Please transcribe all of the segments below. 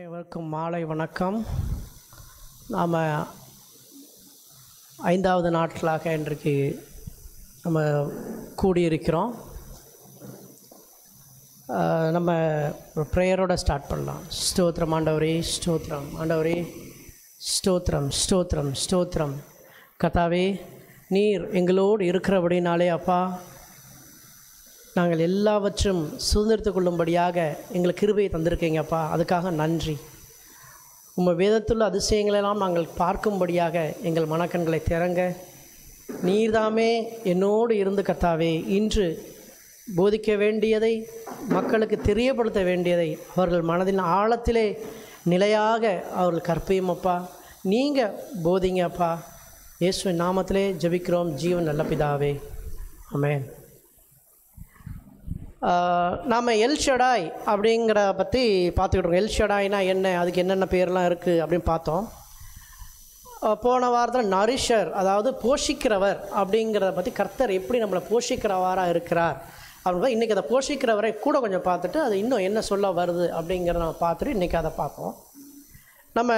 அனைவருக்கும் மாலை வணக்கம். நாம் ஐந்தாவது நாட்களாக இன்றைக்கு நம்ம கூடியிருக்கிறோம். நம்ம ஒரு ப்ரேயரோட ஸ்டார்ட் பண்ணலாம். ஸ்தோத்திரம் ஆண்டவரே ஸ்தோத்திரம். ஆண்டவரே ஸ்தோத்திரம் ஸ்தோத்திரம் ஸ்தோத்திரம். கதாவே நீர் எங்களோடு இருக்கிறபடினாலே அப்பா நாங்கள் எல்லாவற்றும் சுதந்திரத்து கொள்ளும்படியாக எங்களுக்கு கிருபையை தந்திருக்கீங்கப்பா அதுக்காக நன்றி. உங்கள் வேதத்துள்ள அதிசயங்களெல்லாம் நாங்கள் பார்க்கும்படியாக எங்கள் மனக்கண்களை திறங்க நீர்தாமே என்னோடு இருந்து கத்தாவே இன்று போதிக்க வேண்டியதை மக்களுக்கு தெரியப்படுத்த வேண்டியதை அவர்கள் மனதின் ஆழத்திலே நிலையாக அவர்கள் கற்பியுமப்பா நீங்கள் போதிங்கப்பா இயேசுவின் நாமத்திலே ஜெபிக்கிறோம். ஜீவன் நல்ல பிதாவே. அமேன் நாம் எல் ஷடாய் அப்படிங்கிற பற்றி பார்த்துக்கிட்டு இருக்கோம். எல் ஷடாய்னா என்ன? அதுக்கு என்னென்ன பேர்லாம் இருக்குது அப்படின்னு பார்த்தோம். போன வாரத்தில் நரிஷர் அதாவது போஷிக்கிறவர் அப்படிங்கிறத பற்றி கர்த்தர் எப்படி நம்மளை போஷிக்கிறவராக இருக்கிறார் அப்படின்னு இன்றைக்கி அதை போஷிக்கிறவரை கூட கொஞ்சம் பார்த்துட்டு அது இன்னும் என்ன சொல்ல வருது அப்படிங்கிறத நம்ம பார்த்துட்டு இன்றைக்கி அதை பார்ப்போம். நம்ம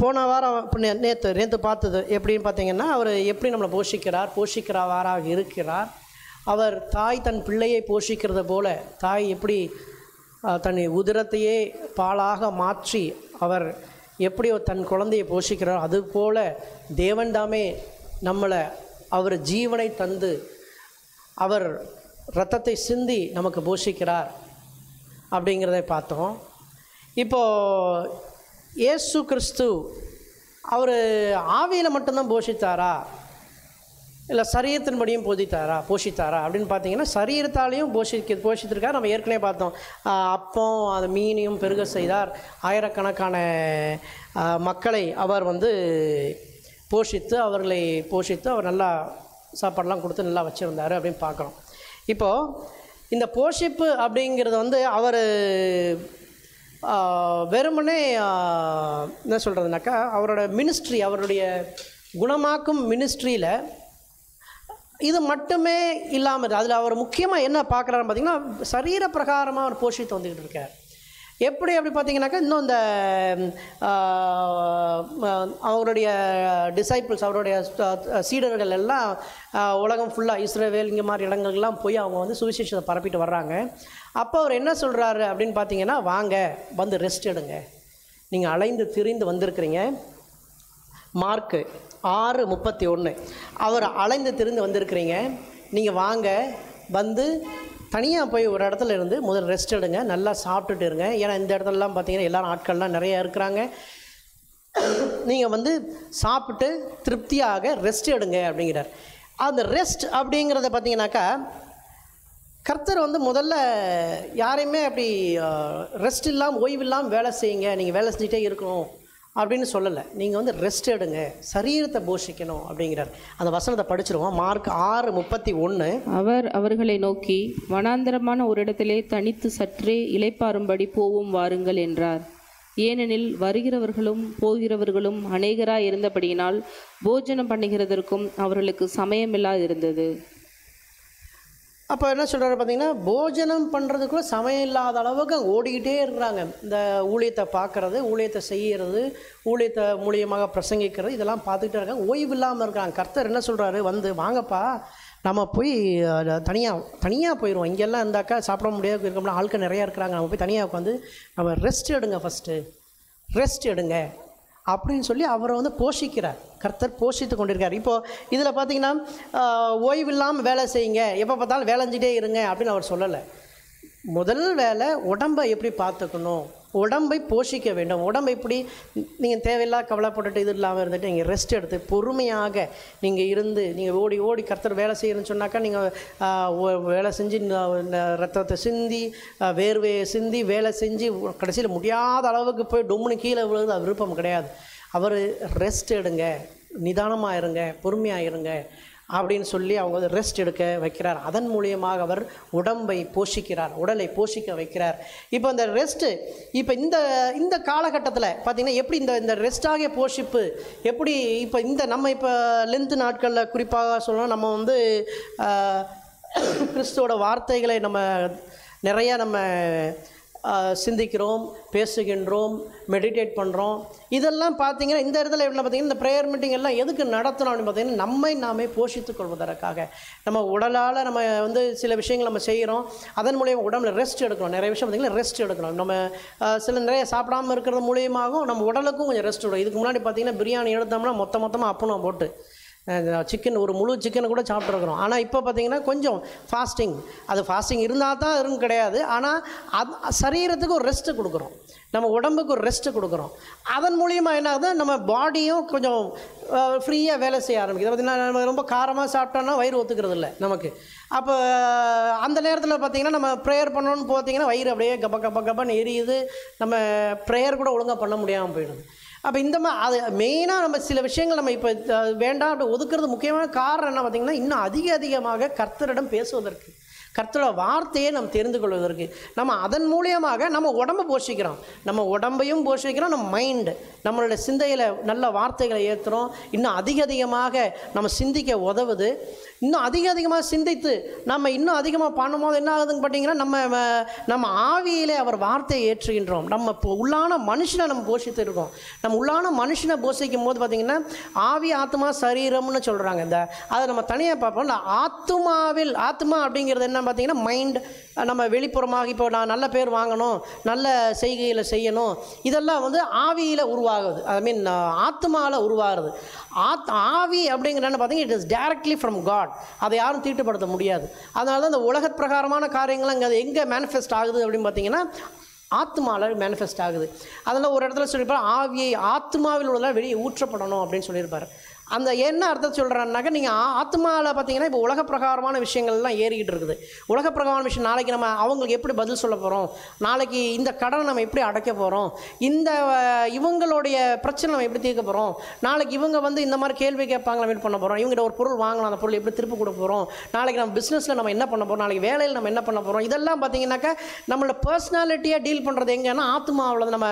போன வாரம் நேற்று நேற்று பார்த்தது எப்படின்னு பார்த்தீங்கன்னா அவர் எப்படி நம்மளை போஷிக்கிறார் போஷிக்கிறவராக இருக்கிறார். அவர் தாய் தன் பிள்ளையை போஷிக்கிறது போல தாய் எப்படி தன் உதிரத்தையே பாலாக மாற்றி அவர் எப்படி தன் குழந்தையை போஷிக்கிறார் அதுபோல் தேவன் தாமே நம்மளை அவர் ஜீவனை தந்து அவர் ரத்தத்தை சிந்தி நமக்கு போஷிக்கிறார் அப்படிங்கிறத பார்த்தோம். இப்போது இயேசு கிறிஸ்து அவர் ஆவியில் மட்டும்தான் போஷித்தாரா? இல்லை சரீரத்தின்படியும் போதித்தாரா? போஷித்தாரா? அப்படின்னு பார்த்தீங்கன்னா சரீரத்தாலையும் போஷிக்க போஷித்திருக்கார். நம்ம ஏற்கனவே பார்த்தோம். அப்பம் அது மீனையும் பெருக செய்தார். ஆயிரக்கணக்கான மக்களை அவர் வந்து போஷித்து அவர்களை போஷித்து அவர் நல்லா சாப்பாடெலாம் கொடுத்து நல்லா வச்சுருந்தார் அப்படின்னு பார்க்குறோம். இப்போது இந்த போஷிப்பு அப்படிங்கிறது வந்து அவர் வெறுமனே என்ன சொல்கிறதுனாக்கா அவரோட மினிஸ்ட்ரி அவருடைய குணமாக்கும் மினிஸ்ட்ரியில் இது மட்டுமே இல்லாமல் அதில் அவர் முக்கியமாக என்ன பார்க்குறாரு பார்த்தீங்கன்னா சரீர பிரகாரமாக அவர் போஷித்து வந்துக்கிட்டு இருக்கார். எப்படி அப்படி பார்த்தீங்கன்னாக்கா இன்னும் இந்த அவருடைய டிசைபிள்ஸ் அவருடைய சீடர்கள் எல்லாம் உலகம் ஃபுல்லாக இஸ்ரேவேல் இங்கே மாதிரி இடங்கள்லாம் போய் அவங்க வந்து சுவிசேஷத்தை பரப்பிட்டு வர்றாங்க. அப்போ அவர் என்ன சொல்கிறாரு அப்படின்னு பார்த்தீங்கன்னா வாங்க வந்து ரெஸ்ட் எடுங்க. நீங்கள் அலைந்து திரிந்து வந்திருக்கிறீங்க. மார்க்கு ஆறு முப்பத்தி ஒன்று. அவர் அலைந்து திருந்து வந்திருக்கிறீங்க. நீங்கள் வாங்க வந்து தனியாக போய் ஒரு இடத்துல இருந்து முதல்ல ரெஸ்ட் எடுங்க நல்லா சாப்பிட்டுட்டு இருங்க. ஏன்னா இந்த இடத்துலலாம் பார்த்தீங்கன்னா எல்லாரும் ஆட்கள்லாம் நிறையா இருக்கிறாங்க. நீங்கள் வந்து சாப்பிட்டு திருப்தியாக ரெஸ்ட் எடுங்க அப்படிங்கிறார். அந்த ரெஸ்ட் அப்படிங்கிறத பார்த்தீங்கன்னாக்கா கர்த்தர் வந்து முதல்ல யாரையுமே அப்படி ரெஸ்ட் இல்லாமல் ஓய்வு இல்லாமல் வேலை செய்யுங்க. நீங்கள் வேலை செஞ்சிட்டே இருக்கணும். அப்படின்னு சொல்லலை. நீங்கள் வந்து ரெஸ்ட் எடுங்க. சரீரத்தை போஷிக்கணும் அப்படிங்கிறார். அந்த வசனத்தை படிச்சிருவோம். மார்க் ஆறு முப்பத்தி ஒன்று அவர் அவர்களை நோக்கி வனாந்தரமான ஒரு இடத்திலே தனித்து சற்றே இலைப்பாரும்படி போவும் வாருங்கள் என்றார். ஏனெனில் வருகிறவர்களும் போகிறவர்களும் அநேகராய் இருந்தபடியினால் போஜனம் பண்ணுகிறதற்கும் அவர்களுக்கு சமயமில்லா இருந்தது அப்போ என்ன சொல்கிறாரு பார்த்தீங்கன்னா போஜனம் பண்ணுறதுக்குள்ள சமயம் இல்லாத அளவுக்கு ஓடிக்கிட்டே இருக்கிறாங்க. இந்த ஊழியத்தை பார்க்குறது ஊழியத்தை செய்கிறது ஊழியத்தை மூலியமாக பிரசங்கிக்கிறது இதெல்லாம் பார்த்துக்கிட்டே இருக்காங்க. ஓய்வு இல்லாமல் இருக்காங்க கர்த்தர் என்ன சொல்கிறாரு வந்து வாங்கப்பா நம்ம போய் தனியாக தனியாக போயிடுவோம் இங்கெல்லாம் இருந்தாக்கா சாப்பிட முடியாது இருக்கோம்னா ஆட்கள் நிறையா இருக்கிறாங்க. நம்ம போய் தனியாக உட்காந்து நம்ம ரெஸ்ட் எடுங்க ஃபஸ்ட்டு ரெஸ்ட் எடுங்க. அப்படின்னு சொல்லி அவரை வந்து போஷிக்கிறார். கர்த்தர் போஷித்து கொண்டிருக்கார். இப்போது இதில் பார்த்தீங்கன்னா ஓய்வில்லாமல் ஓய்வு இல்லாமல் வேலை செய்யுங்க. எப்போ பார்த்தாலும் வேலைஞ்சிட்டே இருங்க அப்படின்னு அவர் சொல்லலை. முதல் வேலை உடம்பை எப்படி பார்த்துக்கணும்? உடம்பை போஷிக்க வேண்டும். உடம்பை இப்படி நீங்கள் தேவையில்லா கவலைப்பட்டுட்டு இது இல்லாமல் இருந்துட்டு நீங்கள் ரெஸ்ட் எடுத்து பொறுமையாக நீங்கள் இருந்து நீங்கள் ஓடி ஓடி கர்த்தர் வேலை செய்யணும்னு சொன்னாக்கா நீங்கள் வேலை செஞ்சு ரத்தத்தை சிந்தி வேர்வையை சிந்தி வேலை செஞ்சு கடைசியில் முடியாத அளவுக்கு போய் டொம்முன்னு கீழே விழுது விருப்பம் கிடையாது. அவர் ரெஸ்ட் எடுங்க நிதானமாக இருங்க பொறுமையாக இருங்க. அப்படின்னு சொல்லி அவங்க வந்து ரெஸ்ட் எடுக்க வைக்கிறார். அதன் மூலியமாக அவர் உடம்பை போஷிக்கிறார். உடலை போஷிக்க வைக்கிறார். இப்போ இந்த ரெஸ்ட்டு இப்போ இந்த இந்த காலகட்டத்தில் பார்த்திங்கன்னா எப்படி இந்த இந்த ரெஸ்டாகிய போஷிப்பு எப்படி இப்போ இந்த நம்ம இப்போ லென்த்து நாட்களில் குறிப்பாக சொல்லணும் நம்ம வந்து கிறிஸ்துவோட வார்த்தைகளை நம்ம நிறையா நம்ம சிந்திக்கிறோம் பேசுகின்றோம் மெடிடேட் பண்ணுறோம் இதெல்லாம் பார்த்தீங்கன்னா இந்த இடத்துல என்ன பார்த்தீங்கன்னா இந்த ப்ரேயர் மீட்டிங் எல்லாம் எதுக்கு நடத்தணும் அப்படின்னு பார்த்தீங்கன்னா நம்மை நாமே போஷித்துக் கொள்வதற்காக. நம்ம உடலால் நம்ம வந்து சில விஷயங்கள் நம்ம செய்கிறோம் அதன் மூலியம் உடம்புல ரெஸ்ட் எடுக்கணும். நிறைய விஷயம் பார்த்தீங்கன்னா ரெஸ்ட் எடுக்கணும். நம்ம சில நிறைய சாப்பிடாம இருக்கிறது மூலியமாகவும் நம்ம உடலுக்கும் கொஞ்சம் ரெஸ்ட் விடும். இதுக்கு முன்னாடி பார்த்தீங்கன்னா பிரியாணி எடுத்தோம்னா மொத்த மொத்தமாக அப்பணம் போட்டு சிக்கன் ஒரு முழு சிக்கனை கூட சாப்பிட்ருக்குறோம் ஆனால் இப்போ பார்த்தீங்கன்னா கொஞ்சம் ஃபாஸ்டிங் அது ஃபாஸ்டிங் இருந்தால் தான் இருக்கும் கிடையாது. ஆனால் அது சரீரத்துக்கு ஒரு ரெஸ்ட்டு கொடுக்குறோம். நம்ம உடம்புக்கு ஒரு ரெஸ்ட்டு கொடுக்குறோம். அதன் மூலியமாக என்ன ஆகுது நம்ம பாடியும் கொஞ்சம் ஃப்ரீயாக வேலை செய்ய ஆரம்பிக்குது. பார்த்தீங்கன்னா நம்ம ரொம்ப காரமாக சாப்பிட்டோன்னா வயிறு ஒத்துக்கிறது இல்லை நமக்கு. அப்போ அந்த நேரத்தில் பார்த்தீங்கன்னா நம்ம ப்ரேயர் பண்ணணும்னு பார்த்தீங்கன்னா வயிறு அப்படியே கப கப்ப கப்பன்னு எரியுது. நம்ம ப்ரேயர் கூட ஒழுங்காக பண்ண முடியாமல் போயிடுது. அப்போ இந்த மாதிரி அது மெயினாக நம்ம சில விஷயங்கள் நம்ம இப்போ வேண்டாம் அப்படி ஒதுக்கிறது முக்கியமான காரணம் என்ன பார்த்திங்கன்னா இன்னும் அதிக அதிகமாக கர்த்தரிடம் பேசுவதற்கு கர்த்தரோட வார்த்தையை நம்ம தெரிந்து கொள்வதற்கு நம்ம அதன் மூலியமாக நம்ம உடம்பை போஷிக்கிறோம். நம்ம உடம்பையும் போஷிக்கிறோம் நம்ம மைண்டு நம்மளோட சிந்தையில் நல்ல வார்த்தைகளை ஏற்றுறோம் இன்னும் அதிக அதிகமாக நம்ம சிந்திக்க உதவுது. இன்னும் அதிக அதிகமாக சிந்தித்து நம்ம இன்னும் அதிகமாக பண்ணும்போது என்ன ஆகுதுன்னு பார்த்தீங்கன்னா நம்ம நம்ம ஆவியிலே அவர் வார்த்தையை ஏற்றுகின்றோம். நம்ம இப்போ உள்ளான மனுஷனை நம்ம போஷித்து இருக்கோம். நம்ம உள்ளான மனுஷனை போஷிக்கும் போது பார்த்தீங்கன்னா ஆவி ஆத்மா சரீரம்னு சொல்கிறாங்க இந்த அதை நம்ம தனியாக பார்ப்போம். ஆத்மாவில் ஆத்துமாவில் ஆத்மா அப்படிங்கிறது என்ன பார்த்தீங்கன்னா மைண்ட் நம்ம வெளிப்புறமாக இப்போ நான் நல்ல பேர் வாங்கணும் நல்ல செய்கையில் செய்யணும். இதெல்லாம் வந்து ஆவியில் உருவாகுது. ஐ மீன் ஆத்மாவில் உருவாகுது ஆத் ஆவி அப்படிங்கிறன்னு பார்த்தீங்கன்னா it is directly from God அதை யாரும் தீட்டுப்படுத்த முடியாது. அதனால தான் இந்த உலக பிரகாரமான காரியங்கள் அங்கே அது எங்கே மேனிஃபெஸ்ட் ஆகுது அப்படின்னு பார்த்தீங்கன்னா ஆத்மாவில் மேனிஃபெஸ்ட் ஆகுது. அதெல்லாம் ஒரு இடத்துல சொல்லியிருப்பார் ஆவியை ஆத்மாவில் உள்ளதெல்லாம் வெளியே ஊற்றப்படணும் அப்படின்னு சொல்லியிருப்பார். அந்த என்ன அர்த்தம் சொல்கிறேன்னாக்கா நீங்கள் ஆத்மாவில் பார்த்தீங்கன்னா இப்போ உலக பிரகாரமான விஷயங்கள்லாம் ஏறிக்கிட்டு இருக்குது. உலக பிரகாரமான விஷயம் நாளைக்கு நம்ம அவங்களுக்கு எப்படி பதில் சொல்ல போகிறோம் நாளைக்கு இந்த கடனை நம்ம எப்படி அடைக்க போகிறோம் இந்த இவங்களுடைய பிரச்சனை நம்ம எப்படி தீர்க்க போகிறோம் நாளைக்கு இவங்க வந்து இந்த மாதிரி கேள்வி கேட்பாங்க நம்ம பண்ண போகிறோம் இவங்ககிட்ட ஒரு பொருள் வாங்கலாம் அந்த பொருள் எப்படி திருப்பி கொடுக்க போகிறோம் நாளைக்கு நம்ம பிஸ்னஸில் நம்ம என்ன பண்ண போகிறோம் நாளைக்கு வேலையில் நம்ம என்ன பண்ண போகிறோம் இதெல்லாம் பார்த்தீங்கன்னாக்கா நம்மளோட பர்சனாலிட்டியாக டீல் பண்ணுறது எங்கன்னா ஆத்மாவில் நம்ம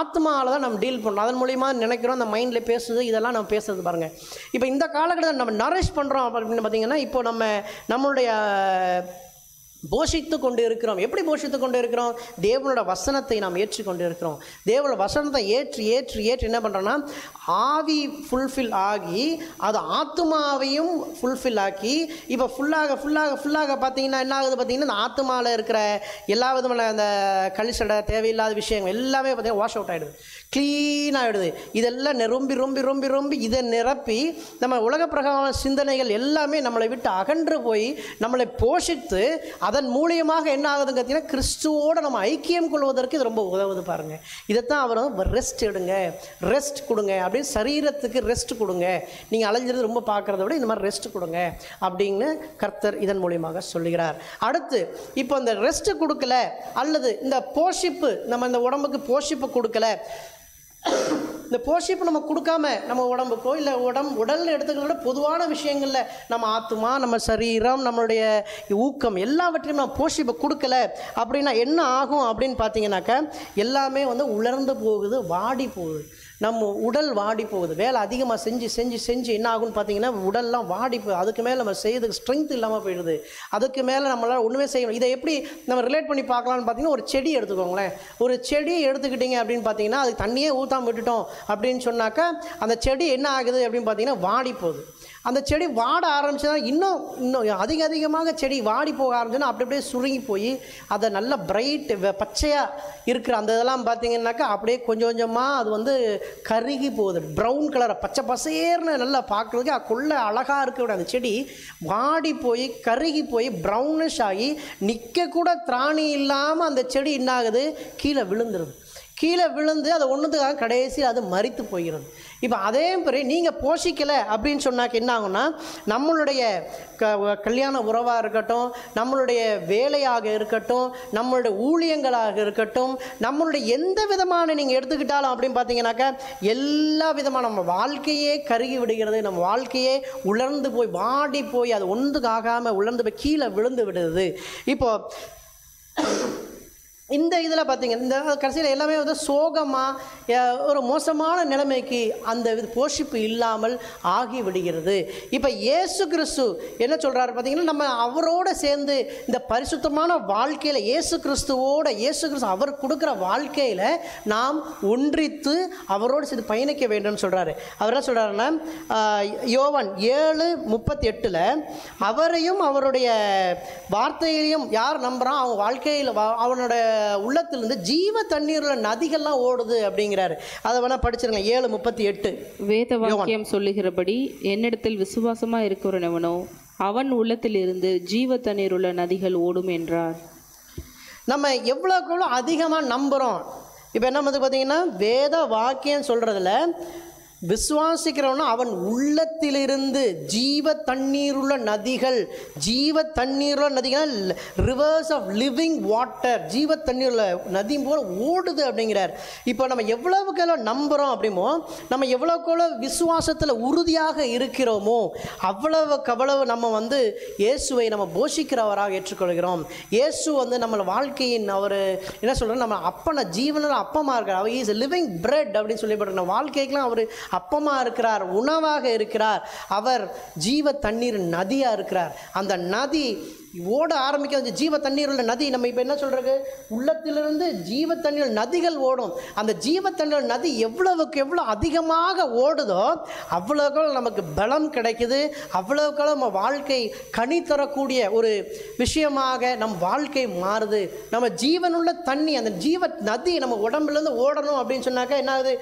ஆத்மாவில் தான் நம்ம டீல் பண்ணுறோம் அதன் மூலிமா நினைக்கிறோம் அந்த மைண்டில் பேசுறது இதெல்லாம் நம்ம பேசுறது பாருங்கள் இப்போ இந்த காலகட்டத்தில் நம்ம நரேஷ் பண்ணுறோம் அப்படின்னு பார்த்தீங்கன்னா இப்போ நம்ம நம்மளுடைய போஷித்து கொண்டு இருக்கிறோம் எப்படி போஷித்து கொண்டு இருக்கிறோம் தேவனோட வசனத்தை நாம் ஏற்றுக்கொண்டு இருக்கிறோம் தேவனோட வசனத்தை ஏற்றி ஏற்றி ஏற்றி என்ன பண்ணுறோன்னா ஆவி ஃபுல்ஃபில் ஆகி அது ஆத்மாவையும் ஃபுல்ஃபில் ஆக்கி இப்போ ஃபுல்லாக ஃபுல்லாக ஃபுல்லாக பார்த்தீங்கன்னா என்ன ஆகுது பார்த்தீங்கன்னா இந்த ஆத்மாவில் இருக்கிற எல்லா விதமான அந்த கழிச்சடை தேவையில்லாத விஷயங்கள் எல்லாமே பார்த்தீங்கன்னா வாஷ் அவுட் ஆகிடுது க்ளீன் ஆகிடுது இதெல்லாம் நிரம்பி ரொம்பி ரொம்பி ரொம்பி இதை நிரப்பி நம்ம உலக பிரகாரமான சிந்தனைகள் எல்லாமே நம்மளை விட்டு அகன்று போய் நம்மளை போஷித்து அதன் மூலியமாக என்ன ஆகுதுன்னு பார்த்தீங்கன்னா கிறிஸ்துவோட நம்ம ஐக்கியம் கொள்வதற்கு இது ரொம்ப உதவுது பாருங்கள் இதைத்தான் அவர் ரெஸ்ட் எடுங்க. ரெஸ்ட் கொடுங்க. அப்படின்னு சரீரத்துக்கு ரெஸ்ட் கொடுங்க. நீங்கள் அலைஞ்சிருந்து ரொம்ப பார்க்குறத விட இந்த மாதிரி ரெஸ்ட் கொடுங்க. அப்படின்னு கர்த்தர் இதன் மூலியமாக சொல்லுகிறார். அடுத்து இப்போ இந்த ரெஸ்ட் கொடுக்கல அல்லது இந்த போஷிப்பு நம்ம இந்த உடம்புக்கு போஷிப்பு கொடுக்கல இந்த போஷிப்பு நம்ம கொடுக்காம நம்ம உடம்புக்கோ இல்லை உடம்பு உடல் எடுத்துக்கிறத விட பொதுவான விஷயங்களில் நம்ம ஆத்மா நம்ம சரீரம் நம்மளுடைய ஊக்கம் எல்லாவற்றையும் நம்ம போஷிப்பை கொடுக்கல அப்படின்னா என்ன ஆகும் அப்படின்னு பார்த்தீங்கன்னாக்க எல்லாமே வந்து உலர்ந்து போகுது வாடி போகுது. நம்ம உடல் வாடி போகுது. வேலை அதிகமாக செஞ்சு செஞ்சு செஞ்சு என்ன ஆகும்னு பார்த்தீங்கன்னா உடல்லாம் வாடி போகுது அதுக்கு மேலே நம்ம செய்யறதுக்கு ஸ்ட்ரென்த் இல்லாமல் போயிடுது. அதுக்கு மேலே நம்மளால் ஒன்றுமே செய்ய இதை எப்படி நம்ம ரிலேட் பண்ணி பார்க்கலாம்னு பார்த்தீங்கன்னா ஒரு செடி எடுத்துக்கோங்களேன். ஒரு செடி எடுத்துக்கிட்டீங்க அப்படின்னு பார்த்தீங்கன்னா அதுக்கு தண்ணியே ஊற்றாம விட்டுட்டோம் அப்படின்னு சொன்னாக்கா அந்த செடி என்ன ஆகுது அப்படின்னு பார்த்தீங்கன்னா வாடி போகுது. அந்த செடி வாட ஆரம்பிச்சுன்னா இன்னும் இன்னும் அதிக அதிகமாக செடி வாடி போக ஆரம்பிச்சுன்னா அப்படி அப்படியே சுருங்கி போய் அதை நல்ல பிரைட் பச்சையாக இருக்கிற அந்த இதெல்லாம் பார்த்தீங்கன்னாக்கா அப்படியே கொஞ்சம் கொஞ்சமாக அது வந்து கருகி போகுது. ப்ரௌன் கலரை பச்சை பசேர்னு நல்லா பார்க்குறதுக்கு அதுக்குள்ள அழகாக இருக்கக்கூடிய அந்த செடி வாடி போய் கருகி போய் ப்ரௌனிஷ் ஆகி நிற்கக்கூட திராணி இல்லாமல் அந்த செடி என்ன ஆகுது கீழே விழுந்துருது. கீழே விழுந்து அது ஒன்றுத்துக்காக கடைசி அது மறித்து போகிறது. இப்போ அதே மாதிரி நீங்கள் போஷிக்கலை அப்படின்னு சொன்னாக்க என்ன ஆகும்னா நம்மளுடைய க கல்யாண உறவாக இருக்கட்டும் நம்மளுடைய வேலையாக இருக்கட்டும் நம்மளுடைய ஊழியங்களாக இருக்கட்டும் நம்மளுடைய எந்த விதமான நீங்கள் எடுத்துக்கிட்டாலும் அப்படின்னு பார்த்தீங்கன்னாக்கா எல்லா விதமான நம்ம வாழ்க்கையே கருகி விடுகிறது நம்ம வாழ்க்கையே உலர்ந்து போய் வாடி போய் அது ஒன்றுக்கு ஆகாமல் உலர்ந்து போய் கீழே விழுந்து விடுது. இப்போது இந்த இதில் பார்த்தீங்க இந்த கடைசியில் எல்லாமே வந்து சோகமாக ஒரு மோசமான நிலைமைக்கு அந்த இது போஷிப்பு இல்லாமல் ஆகிவிடுகிறது. இப்போ இயேசு கிறிஸ்து என்ன சொல்கிறாரு பார்த்தீங்கன்னா நம்ம அவரோட சேர்ந்து இந்த பரிசுத்தமான வாழ்க்கையில் இயேசு கிறிஸ்துவோட இயேசு கிறிஸ்து அவர் கொடுக்குற வாழ்க்கையில் நாம் ஒன்றித்து அவரோடு சேர்ந்து பயணிக்க வேண்டும்னு சொல்கிறாரு அவர் என்ன சொல்கிறாருன்னா யோவன் ஏழு முப்பத்தி எட்டில் அவரையும் அவருடைய வார்த்தையையும் யார் நம்புகிறான் அவங்க வாழ்க்கையில் அவனோட உள்ளத்திலிருந்து ஜீவ தண்ணீரில் நதிகள்லாம் ஓடுது அப்படிங்கிறாரு. அதை வேணால் படிச்சிருங்க. ஏழு முப்பத்தி எட்டு. வேத வாக்கியம் சொல்லுகிறபடி என்னிடத்தில் விசுவாசமா இருக்கிறவனவனோ அவன் உள்ளத்திலிருந்து ஜீவ தண்ணீர் உள்ள நதிகள் ஓடும் என்றார். நம்ம எவ்வளோக்கு எவ்வளோ அதிகமாக நம்புகிறோம் இப்போ என்ன வந்து பார்த்தீங்கன்னா வேத வாக்கியம் சொல்கிறதுல விசுவாசிக்கிறவனா அவன் உள்ளத்திலிருந்து ஜீவ தண்ணீருள்ள நதிகள் ஜீவ தண்ணீருள்ள நதிகள் ரிவர்ஸ் ஆஃப் லிவிங் வாட்டர் ஜீவ தண்ணீருள்ள நதி போல் ஓடுது அப்படிங்கிறார். இப்போ நம்ம எவ்வளவுக்கு எவ்வளோ நம்புகிறோம் அப்படிமோ நம்ம எவ்வளோக்கு எவ்வளோ விசுவாசத்தில் உறுதியாக இருக்கிறோமோ அவ்வளவுக்கு அவ்வளவு நம்ம வந்து இயேசுவை நம்ம போஷிக்கிறவராக ஏற்றுக்கொள்கிறோம். இயேசு வந்து நம்மளை வாழ்க்கையின் அவர் என்ன சொல்கிறோம் நம்ம அப்பனை ஜீவனில் அப்பமாக இருக்கிறார் அவர் இஸ் லிவிங் பிரெட் அப்படின்னு சொல்லி வாழ்க்கைக்கெலாம் அவர் அப்பமாக இருக்கிறார் உணவாக இருக்கிறார். அவர் ஜீவ தண்ணீர் நதியாக இருக்கிறார். அந்த நதி ஓட ஆரம்பிக்க அந்த ஜீவ தண்ணீர் உள்ள நதி நம்ம இப்போ என்ன சொல்கிறது உள்ளத்திலிருந்து ஜீவ தண்ணீர் நதிகள் ஓடும். அந்த ஜீவ தண்ணீர் நதி எவ்வளவுக்கு எவ்வளோ அதிகமாக ஓடுதோ அவ்வளோக்கு நமக்கு பலம் கிடைக்குது. அவ்வளோக்கு நம்ம வாழ்க்கை கனி தரக்கூடிய ஒரு விஷயமாக நம் வாழ்க்கை மாறுது. நம்ம ஜீவனுள்ள தண்ணி அந்த ஜீவ நதி நம்ம உடம்புலேருந்து ஓடணும் அப்படின்னு சொன்னாக்கா என்ன ஆகுது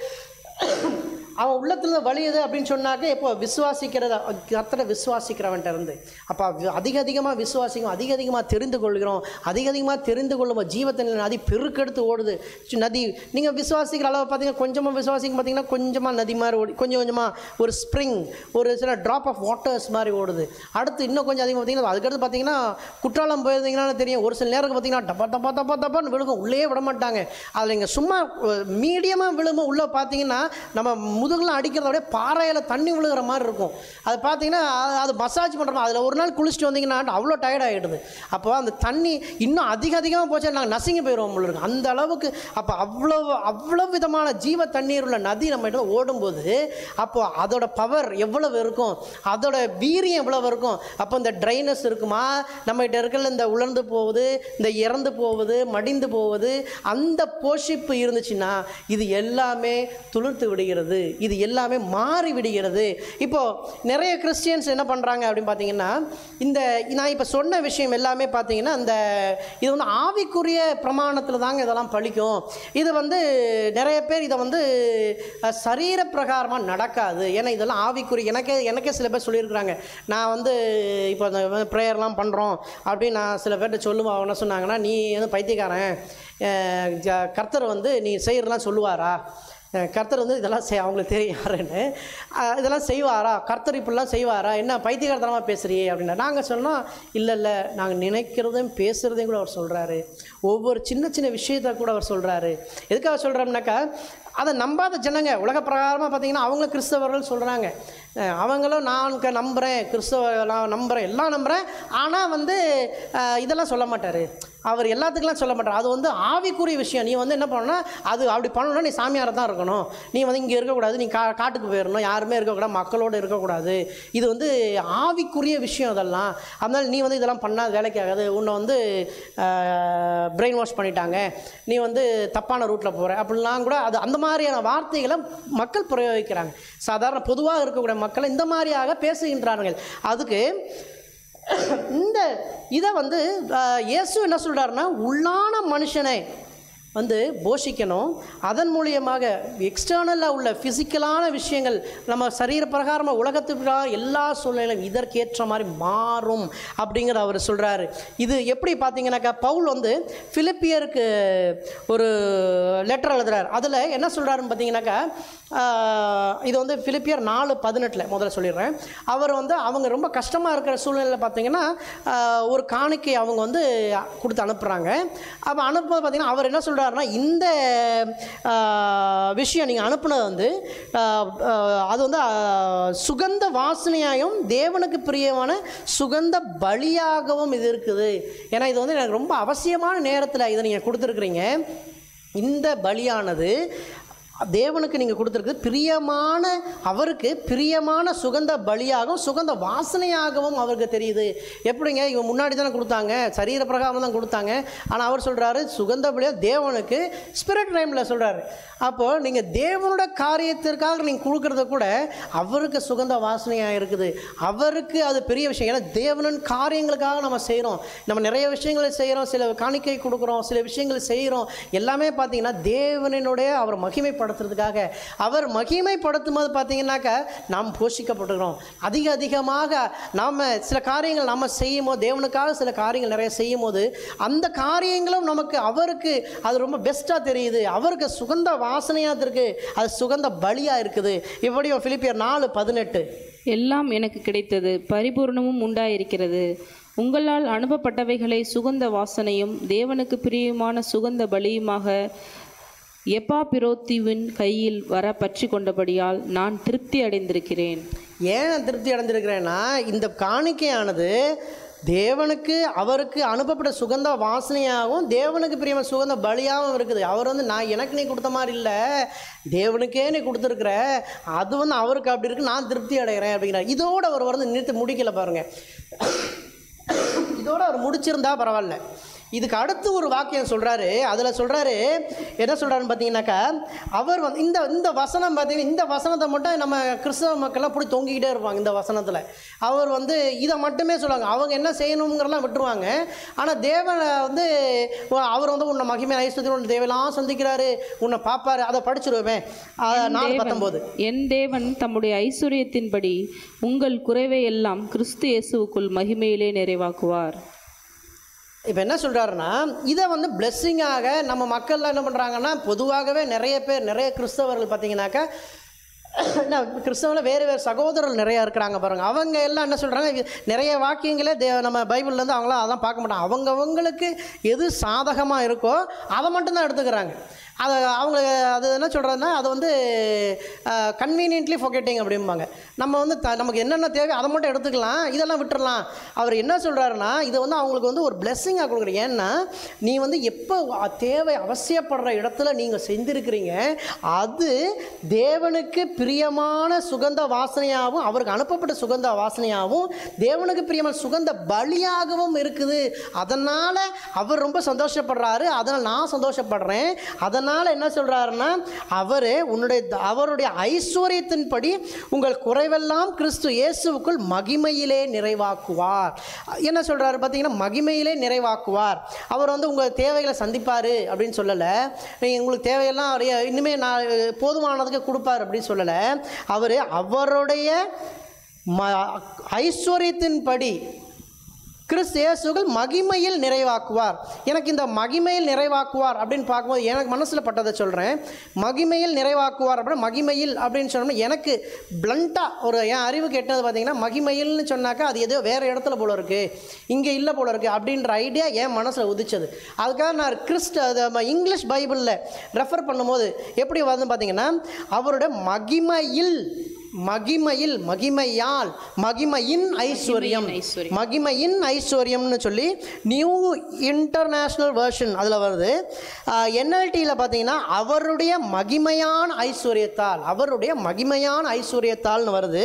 அவன் உள்ளத்தில் வலியுது அப்படின்னு சொன்னாக்க இப்போ விசுவாசிக்கிறத? கர்த்தரை விசுவாசிக்கிறவன்ட்ட இருந்து அப்போ அதிக அதிகமாக விசுவாசிக்கும் அதிக அதிகமாக தெரிந்து கொள்கிறோம். அதிக அதிகமாக தெரிந்து கொள்ளும் ஜீவத்தின் நதி பெருக்கெடுத்து ஓடுது. நதி நீங்கள் விசுவாசிக்கிற அளவு பார்த்தீங்கன்னா கொஞ்சமாக விசுவாசிக்கும் பார்த்தீங்கன்னா கொஞ்சமாக நதி மாதிரி ஓடி கொஞ்சம் கொஞ்சமாக ஒரு ஸ்ப்ரிங் ஒரு சில ட்ராப் ஆஃப் வாட்டர்ஸ் மாதிரி ஓடுது. அடுத்து இன்னும் கொஞ்சம் அதிகமாக பார்த்தீங்கன்னா அதுக்கடுத்து பார்த்தீங்கன்னா குற்றாலம் போயிருந்தீங்கன்னா தெரியும். ஒரு சில நேரம் பார்த்தீங்கன்னா டப்பா டப்பா டப்பா டப்பான்னு விழுகும். உள்ளே விட மாட்டாங்க. அதில் நீங்கள் சும்மா மீடியமாக விழுகும் உள்ளே பார்த்தீங்கன்னா நம்ம முதுகெலாம் அடிக்கிறத விட பாறையில் தண்ணி விழுகிற மாதிரி இருக்கும். அது பார்த்தீங்கன்னா அது- மசாஜ் பண்ணுறோம் அதில் ஒரு நாள் குளிச்சுட்டு வந்தீங்கன்னா அவ்வளோ டயர்ட் ஆகிடுது. அப்போ அந்த தண்ணி இன்னும் அதிக அதிகமாக போச்சு நாங்கள் நசுங்கி போயிடுவோம் உங்களுக்கு அந்த அளவுக்கு அப்போ அவ்வளோ அவ்வளோ விதமான ஜீவ தண்ணீர் உள்ள நதி நம்ம ஓடும்போது அப்போ அதோட பவர் எவ்வளவு இருக்கும்? அதோட வீரியம் எவ்வளவு இருக்கும்? அப்போ இந்த ட்ரைனஸ் இருக்குமா? நம்மகிட்ட இருக்கிற இந்த உலர்ந்து போவது இந்த இறந்து போவது மடிந்து போவது அந்த போஷிப்பு இருந்துச்சுன்னா இது எல்லாமே மறுத்து விடுகிறது. இது எல்லாமே மாறி விடுகிறது. இப்போது நிறைய கிறிஸ்டியன்ஸ் என்ன பண்ணுறாங்க அப்படின்னு பார்த்தீங்கன்னா இந்த நான் இப்போ சொன்ன விஷயம் எல்லாமே பார்த்தீங்கன்னா அந்த இது வந்து ஆவிக்குரிய பிரமாணத்தில் தாங்க இதெல்லாம் பழிக்கும். இது வந்து நிறைய பேர் இதை வந்து சரீர பிரகாரமாக நடக்காது. ஏன்னா இதெல்லாம் ஆவிக்குரிய எனக்கே எனக்கே சில பேர் சொல்லியிருக்கிறாங்க. நான் வந்து இப்போ அந்த ப்ரேயர்லாம் பண்ணுறோம் அப்படின்னு நான் சில பேர்கிட்ட சொல்லுவா என்ன சொன்னாங்கன்னா நீ வந்து பைத்தியக்காரன். ஜ- கர்த்தர் வந்து நீ செய்கிறலாம் சொல்லுவாரா? கர்த்தர் வந்து இதெல்லாம் செய் அவங்களுக்கு தெரியும் யாருன்னு. இதெல்லாம் செய்வாரா? கர்த்தர் இப்படிலாம் செய்வாரா? என்ன பைத்தியகாரத்தனமாக பேசுறியே அப்படின்னா. நாங்கள் சொன்னோம் இல்லை இல்லை நாங்கள் நினைக்கிறதையும் பேசுகிறதையும் கூட அவர் சொல்கிறாரு ஒவ்வொரு சின்ன சின்ன விஷயத்தை கூட அவர் சொல்கிறாரு எதுக்காக சொல்கிறோம்னாக்கா அதை நம்பாத ஜனங்க உலக பிரகாரமாக பார்த்தீங்கன்னா அவங்களும் கிறிஸ்தவர்கள் சொல்கிறாங்க அவங்களும் நான் க- நம்புகிறேன் கிறிஸ்தவ நான் நம்புகிறேன் எல்லாம் நம்புகிறேன் ஆனால் வந்து இதெல்லாம் சொல்ல மாட்டார். அவர் எல்லாத்துக்கெல்லாம் சொல்ல மாட்டார். அது வந்து ஆவிக்குரிய விஷயம். நீ வந்து என்ன பண்ணணும்னா அது அப்படி பண்ணணும்னா நீ சாமியாரை தான் இருக்கணும். நீ வந்து இங்கே இருக்கக்கூடாது. நீ கா காட்டுக்கு போயிடணும் யாருமே இருக்கக்கூடாது. மக்களோடு இருக்கக்கூடாது. இது வந்து ஆவிக்குரிய விஷயம் அதெல்லாம் அதனால் நீ வந்து இதெல்லாம் பண்ணால் வேலைக்கு ஆகாது. உன்னை வந்து பிரெயின் வாஷ் பண்ணிட்டாங்க. நீ வந்து தப்பான ரூட்டில் போகிற அப்படிலாம் கூட அது அந்த மாதிரியான வார்த்தைகளை மக்கள் பிரயோகிக்கிறாங்க. சாதாரண பொதுவாக இருக்கக்கூடிய மக்களை இந்த மாதிரியாக பேசுகின்றார்கள். அதுக்கு இந்த இதை வந்து இயேசு என்ன சொல்கிறாருன்னா உள்ளான மனுஷனை வந்து போஷிக்கணும். அதன் மூலியமாக எக்ஸ்டர்னலாக உள்ள ஃபிசிக்கலான விஷயங்கள் நம்ம சரீர பிரகாரமாக உலகத்துக்கு எல்லா சூழ்நிலையும் இதற்கேற்ற மாதிரி மாறும் அப்படிங்கிற அவர் சொல்கிறாரு இது எப்படி பார்த்தீங்கன்னாக்கா பவுல் வந்து பிலிப்பியருக்கு ஒரு லெட்டர் எழுதுறார். அதில் என்ன சொல்கிறாருன்னு பார்த்தீங்கன்னாக்கா இது வந்து பிலிப்பியர் நாலு பதினெட்டில் முதல்ல சொல்லிடுறேன். அவர் வந்து அவங்க ரொம்ப கஷ்டமாக இருக்கிற சூழ்நிலையில் பார்த்தீங்கன்னா ஒரு காணிக்கை அவங்க வந்து கொடுத்து அனுப்புகிறாங்க அப்போ அனுப்பும்போது பார்த்தீங்கன்னா அவர் என்ன சொல்கிறார் சொல்கிறாருன்னா இந்த விஷயம் நீங்கள் அனுப்புனது வந்து அது வந்து சுகந்த வாசனையாயும் தேவனுக்கு பிரியமான சுகந்த பலியாகவும் இது இருக்குது. ஏன்னா இது வந்து எனக்கு ரொம்ப அவசியமான நேரத்தில் இதை நீங்கள் கொடுத்துருக்குறீங்க. இந்த பலியானது தேவனுக்கு நீங்கள் கொடுத்துருக்கு பிரியமான அவருக்கு பிரியமான சுகந்த பலியாகவும் சுகந்த வாசனையாகவும் அவருக்கு தெரியுது. எப்படிங்க? இவங்க முன்னாடி தானே கொடுத்தாங்க. சரீர பிரகாரம் தான் கொடுத்தாங்க. ஆனால் அவர் சொல்கிறாரு சுகந்த பலியாக தேவனுக்கு ஸ்பிரிட் டைமில் சொல்கிறாரு அப்போது நீங்கள் தேவனோட காரியத்திற்காக நீங்கள் கொடுக்குறத கூட அவருக்கு சுகந்த வாசனையாக இருக்குது. அவருக்கு அது பெரிய விஷயம். ஏன்னா தேவனின் காரியங்களுக்காக நம்ம செய்கிறோம் நம்ம நிறைய விஷயங்களை செய்கிறோம் சில காணிக்கை கொடுக்குறோம். சில விஷயங்கள் செய்கிறோம் எல்லாமே பார்த்தீங்கன்னா தேவனினுடைய அவர் மகிமைப்படுத்துறதுக்காக. அவர் மகிமைப்படுத்தும் போது பார்த்தீங்கன்னாக்கா நாம் போஷிக்கப்பட்டுக்கிறோம் அதிக அதிகமாக நாம் சில காரியங்கள் நம்ம செய்யும் போது தேவனுக்காக சில காரியங்கள் நிறைய செய்யும் போது அந்த காரியங்களும் நமக்கு அவருக்கு அது ரொம்ப பெஸ்ட்டாக தெரியுது. அவருக்கு சுகந்த வா வாசனையாக இருக்கு அது சுகந்த பலியாக இருக்குது. இப்படியும் பிலிப்பியர் நாலு பதினெட்டு. எல்லாம் எனக்கு கிடைத்தது. பரிபூர்ணமும் உண்டாயிருக்கிறது. உங்களால் அனுப்பப்பட்டவைகளை சுகந்த வாசனையும் தேவனுக்கு பிரியமான சுகந்த பலியுமாக எப்பாபிரோத்திவின் கையில் வர பற்றி கொண்டபடியால் நான் திருப்தி அடைந்திருக்கிறேன். ஏன் திருப்தி அடைஞ்சிருக்கிறேன்னா இந்த காணிக்கையானது தேவனுக்கு அவருக்கு அனுப்பப்பட்ட சுகந்த வாசனையாகவும் தேவனுக்கு பிரியமான சுகந்த பலியாகவும் இருக்குது. அவர் வந்து நான் எனக்கு நீ கொடுத்த மாதிரி இல்லை. தேவனுக்கே நீ கொடுத்துருக்குற. அது வந்து அவருக்கு அப்படி இருக்கு. நான் திருப்தி அடைகிறேன். அப்படிங்கிறார். இதோடு அவர் வந்து நிறுத்தி முடிக்கல பாருங்க. இதோடு அவர் முடிச்சிருந்தா பரவாயில்ல. இதுக்கு அடுத்து ஒரு வாக்கியம் சொல்கிறாரு அதில் சொல்கிறாரு என்ன சொல்கிறாருன்னு பார்த்தீங்கன்னாக்கா அவர் வந்து இந்த இந்த வசனம் பார்த்தீங்கன்னா இந்த வசனத்தை மட்டும் நம்ம கிறிஸ்தவ மக்கள்லாம் அப்படி தொங்கிக்கிட்டே இருப்பாங்க இந்த வசனத்தில். அவர் வந்து இதை மட்டுமே சொல்லுவாங்க. அவங்க என்ன செய்யணுங்கிறலாம் விட்டுருவாங்க. ஆனால் தேவன் வந்து அவர் வந்து உன்னை மகிமை ஐஸ்வர்யம் உன்னை தேவையெல்லாம் சந்திக்கிறாரு உன்னை பார்ப்பாரு அதை படிச்சிருவேமே நாலு பத்தொம்போது. என் தேவன் தம்முடைய ஐஸ்வர்யத்தின்படி உங்கள் குறைவை எல்லாம் கிறிஸ்து இயேசுவுக்குள் மகிமையிலே நிறைவாக்குவார். இப்போ என்ன சொல்கிறாருன்னா இதை வந்து பிளெஸ்ஸிங்காக நம்ம மக்கள்லாம் என்ன பண்ணுறாங்கன்னா பொதுவாகவே நிறைய பேர் நிறைய கிறிஸ்தவர்கள் பார்த்தீங்கன்னாக்கா என்ன கிறிஸ்தவத்தில் வேறு வேறு சகோதரர்கள் நிறையா இருக்கிறாங்க பாருங்கள் அவங்க எல்லாம் என்ன சொல்கிறாங்க நிறைய வாக்கியங்களே தே நம்ம பைபிள்லேருந்து அவங்களாம் அதெல்லாம் பார்க்க மாட்டாங்க. அவங்கவுங்களுக்கு எது சாதகமாக இருக்கோ அதை மட்டும்தான் எடுத்துக்கிறாங்க. அதை அவங்க அது என்ன சொல்கிறதுனா அது வந்து கன்வீனியன்ட்லி ஃபொக்கெட்டிங் அப்படிம்பாங்க. நம்ம வந்து த நமக்கு என்னென்ன தேவை அதை மட்டும் எடுத்துக்கலாம் இதெல்லாம் விட்டுறலாம். அவர் என்ன சொல்கிறாருன்னா இதை வந்து அவங்களுக்கு வந்து ஒரு பிளெஸ்ஸிங்காக கொடுக்குற. ஏன்னா நீ வந்து எப்போ தேவை அவசியப்படுற இடத்துல நீங்கள் செஞ்சுருக்கிறீங்க அது தேவனுக்கு பிரியமான சுகந்த வாசனையாகவும் அவருக்கு அனுப்பப்பட்ட சுகந்த வாசனையாகவும் தேவனுக்கு பிரியமான சுகந்த பலியாகவும் இருக்குது. அதனால் அவர் ரொம்ப சந்தோஷப்படுறாரு. அதனால் நான் சந்தோஷப்படுறேன். அதனால் அதனால் என்ன சொல்கிறாருன்னா அவர் உன்னுடைய அவருடைய ஐஸ்வர்யத்தின்படி உங்கள் குறைவெல்லாம் கிறிஸ்து இயேசுவுக்குள் மகிமையிலே நிறைவாக்குவார். என்ன சொல்கிறாரு பார்த்தீங்கன்னா மகிமையிலே நிறைவாக்குவார். அவர் வந்து உங்கள் தேவைகளை சந்திப்பார் அப்படின்னு சொல்லலை. நீங்கள் உங்களுக்கு தேவையெல்லாம் அவரைய இன்னுமே நான் போதுமானதுக்கு கொடுப்பார் அப்படின்னு சொல்லலை. அவர் அவருடைய ம ஐஸ்வர்யத்தின்படி கிறிஸ்து இயேசுகள் மகிமையில் நிறைவாக்குவார். எனக்கு இந்த மகிமையில் நிறைவாக்குவார் அப்படின்னு பார்க்கும்போது எனக்கு மனசில் பட்டதை சொல்கிறேன் மகிமையில் நிறைவாக்குவார் அப்படின்னா மகிமையில் அப்படின்னு சொன்னோம்னா எனக்கு பிளண்ட்டாக ஒரு என் அறிவு கெட்டது பார்த்தீங்கன்னா மகிமையில்னு சொன்னாக்கா அது ஏதோ வேறு இடத்துல போல இருக்குது இங்கே இல்லை போல இருக்குது அப்படின்ற ஐடியா என் மனசில் உதிச்சது. அதுக்காக நான் கிறிஸ்ட அது ம- இங்கிலீஷ் பைபிளில் ரெஃபர் பண்ணும்போது எப்படி வந்து பார்த்தீங்கன்னா அவருடைய மகிமையில் மகிமையில் மகிமையால் மகிமையின் ஐஸ்வர்யம். மகிமையின் ஐஸ்வர்யம்னு சொல்லி நியூ இன்டர்நேஷ்னல் வெர்ஷன் அதில் வருது. என்எல்டியில் பார்த்தீங்கன்னா அவருடைய மகிமையான ஐஸ்வர்யத்தால் அவருடைய மகிமையான ஐஸ்வர்யத்தால்னு வருது.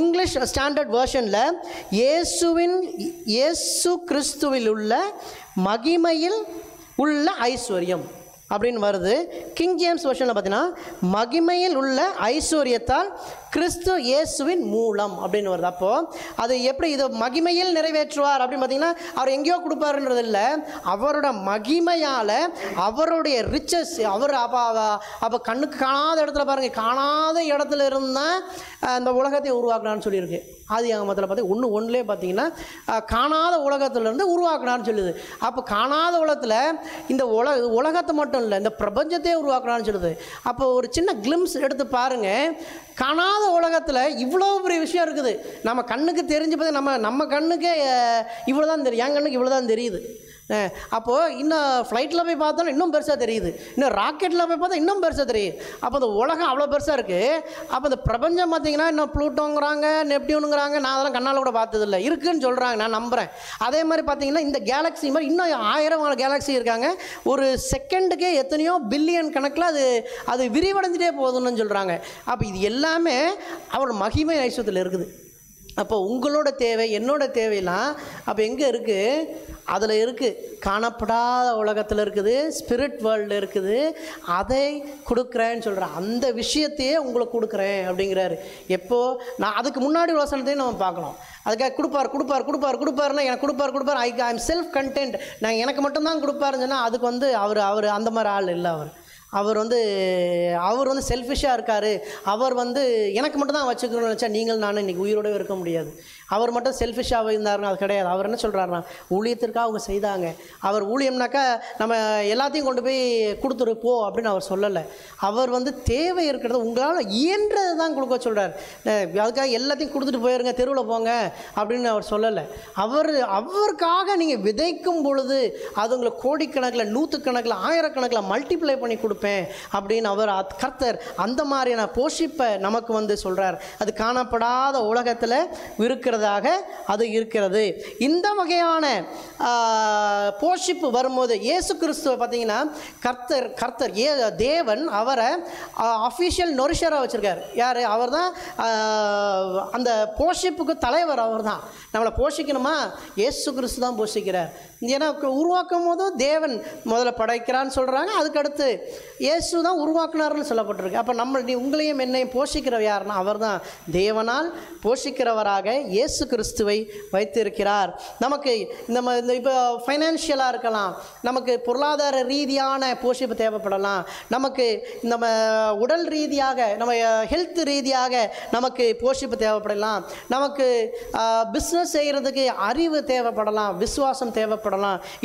இங்கிலீஷ் ஸ்டாண்டர்ட் வெர்ஷனில் இயேசுவின் இயேசு கிறிஸ்துவில் உள்ள மகிமையில் உள்ள ஐஸ்வர்யம். அப்படின்னு வருது. கிங் ஜேம்ஸ் வருஷனில் பார்த்தீங்கன்னா மகிமையில் உள்ள ஐஸ்வர்யத்தால் கிறிஸ்து இயேசுவின் மூலம் அப்படின்னு வருது. அப்போது அது எப்படி இது மகிமையில் நிறைவேற்றுவார் அப்படின்னு பார்த்தீங்கன்னா அவர் எங்கேயோ கொடுப்பாருன்றது இல்லை. அவரோட மகிமையால் அவருடைய ரிச்சஸ் அவர் அப்போ அப்போ கண்ணுக்கு காணாத இடத்துல பாருங்கள் காணாத இடத்துல இருந்தால் அந்த உலகத்தை உருவாக்குனான்னு சொல்லியிருக்கு. ஆதி ஆகமத்தில் பார்த்து ஒன்று ஒன்றுலே பார்த்தீங்கன்னா காணாத உலகத்துலேருந்து உருவாக்கினான்னு சொல்லுது. அப்போ காணாத உலகத்தில் இந்த உலக உலகத்தை மட்டும் இல்லை இந்த பிரபஞ்சத்தையே உருவாக்குனான்னு சொல்லுது. அப்போ ஒரு சின்ன கிளிம்ஸ் எடுத்து பாருங்கள் காணாத உலகத்தில் இவ்வளோ பெரிய விஷயம் இருக்குது. நம்ம கண்ணுக்கு தெரிஞ்சு பார்த்தா நம்ம நம்ம கண்ணுக்கே இவ்வளோ தான் தெரியும். என் கண்ணுக்கு இவ்வளோ தான் தெரியுது. அப்போது இன்னும் ஃப்ளைட்டில் போய் பார்த்தோன்னா இன்னும் பெருசாக தெரியுது. இன்னும் ராக்கெட்டில் போய் பார்த்தா இன்னும் பெருசாக தெரியுது. அப்போ அந்த உலகம் அவ்வளோ பெருசாக இருக்குது அப்போ இந்த பிரபஞ்சம் பார்த்தீங்கன்னா இன்னும் ப்ளூட்டோங்கிறாங்க நெப்டியூனுங்கிறாங்க நான் அதெல்லாம் கண்ணால் கூட பார்த்ததில்ல. இருக்குதுன்னு சொல்கிறாங்க நான் நம்புகிறேன் அதே மாதிரி பார்த்தீங்கன்னா இந்த கேலக்ஸி மாதிரி இன்னும் ஆயிரம் கேலக்ஸி இருக்காங்க. ஒரு செகண்டுக்கே எத்தனையோ பில்லியன் கணக்கில் அது அது விரிவடைஞ்சிட்டே போகுதுன்னு சொல்கிறாங்க அப்போ இது எல்லாமே அவர் மகிமை ஐஸ்வத்தில் இருக்குது. அப்போ உங்களோட தேவை என்னோட தேவையெல்லாம் அப்போ எங்கே இருக்குது அதில் இருக்குது காணப்படாத உலகத்தில் இருக்குது ஸ்பிரிட் வேர்ல்டில் இருக்குது. அதை கொடுக்குறேன்னு சொல்கிறேன் அந்த விஷயத்தையே உங்களுக்கு கொடுக்குறேன் அப்படிங்கிறாரு. எப்போது நான் அதுக்கு முன்னாடி உள்ள வசனத்தையும் நம்ம பார்க்கலாம். அதுக்காக கொடுப்பார் கொடுப்பார் கொடுப்பார் கொடுப்பாருன்னா எனக்கு கொடுப்பார் கொடுப்பார். ஐ ஐம் செல்ஃப் கண்டென்ட் நான் எனக்கு மட்டும்தான் கொடுப்பாருன்னு சொன்னால் அதுக்கு வந்து அவர் அவர் அந்த மாதிரி ஆள் இல்லை அவர். அவர் வந்து அவர் வந்து செல்ஃபிஷாக இருக்கார். அவர் வந்து எனக்கு மட்டும் தான் வச்சுக்கணும்னு நினச்சா நீங்கள் நானும் இன்றைக்கி உயிரோடவே இருக்க முடியாது. அவர் மட்டும் செல்ஃபிஷாக இருந்தார்னா அது கிடையாது. அவர் என்ன சொல்கிறாருன்னா ஊழியத்திற்காக அவங்க செய்தாங்க. அவர் ஊழியம்னாக்கா நம்ம எல்லாத்தையும் கொண்டு போய் கொடுத்துரு போ அப்படின்னு அவர் சொல்லலை. அவர் வந்து தேவை இருக்கிறது உங்களால் இயன்றது தான் கொடுக்க சொல்கிறார் அதுக்காக எல்லாத்தையும் கொடுத்துட்டு போயிருங்க தெருவில் போங்க அப்படின்னு அவர் சொல்லலை. அவர் அவருக்காக நீங்கள் விதைக்கும் பொழுது அது உங்களை கோடிக்கணக்கில் நூற்றுக்கணக்கில் ஆயிரக்கணக்கில் மல்டிப்ளை பண்ணி கொடுப்பேன் அப்படின்னு அவர் அத்- கர்த்தர் அந்த மாதிரியான போஷிப்பை நமக்கு வந்து சொல்கிறார் அது காணப்படாத உலகத்தில் இருக்கிறது இருக்கிறதாக அது இருக்கிறது. இந்த வகையான போஷிப்பு வரும்போது இயேசு கிறிஸ்துவை பார்த்தீங்கன்னா கர்த்தர் கர்த்தர் ஏ தேவன் அவரை அஃபிஷியல் நொரிஷராக வச்சுருக்கார். யார்? அவர் தான் அந்த போஷிப்புக்கு தலைவர் அவர் தான் நம்மளை போஷிக்கணுமா? இயேசு கிறிஸ்து தான் போஷிக்கிறார். ஏன்னா உருவாக்கும் போதும் தேவன் முதல்ல படைக்கிறான்னு சொல்கிறாங்க அதுக்கடுத்து இயேசு தான் உருவாக்குனார்னு சொல்லப்பட்டிருக்கு. அப்போ நம்ம நீ உங்களையும் என்னையும் போஷிக்கிறவர் யாருன்னா அவர் தான் தேவனால் போஷிக்கிறவராக இயேசு கிறிஸ்துவை வைத்திருக்கிறார். நமக்கு இந்த மாதிரி இந்த இப்போ ஃபைனான்ஷியலாக இருக்கலாம். நமக்கு பொருளாதார ரீதியான போஷிப்பு தேவைப்படலாம். நமக்கு நம்ம உடல் ரீதியாக நம்ம ஹெல்த் ரீதியாக நமக்கு போஷிப்பு தேவைப்படலாம். நமக்கு பிஸ்னஸ் செய்கிறதுக்கு அறிவு தேவைப்படலாம். விசுவாசம் தேவைப்படலாம்.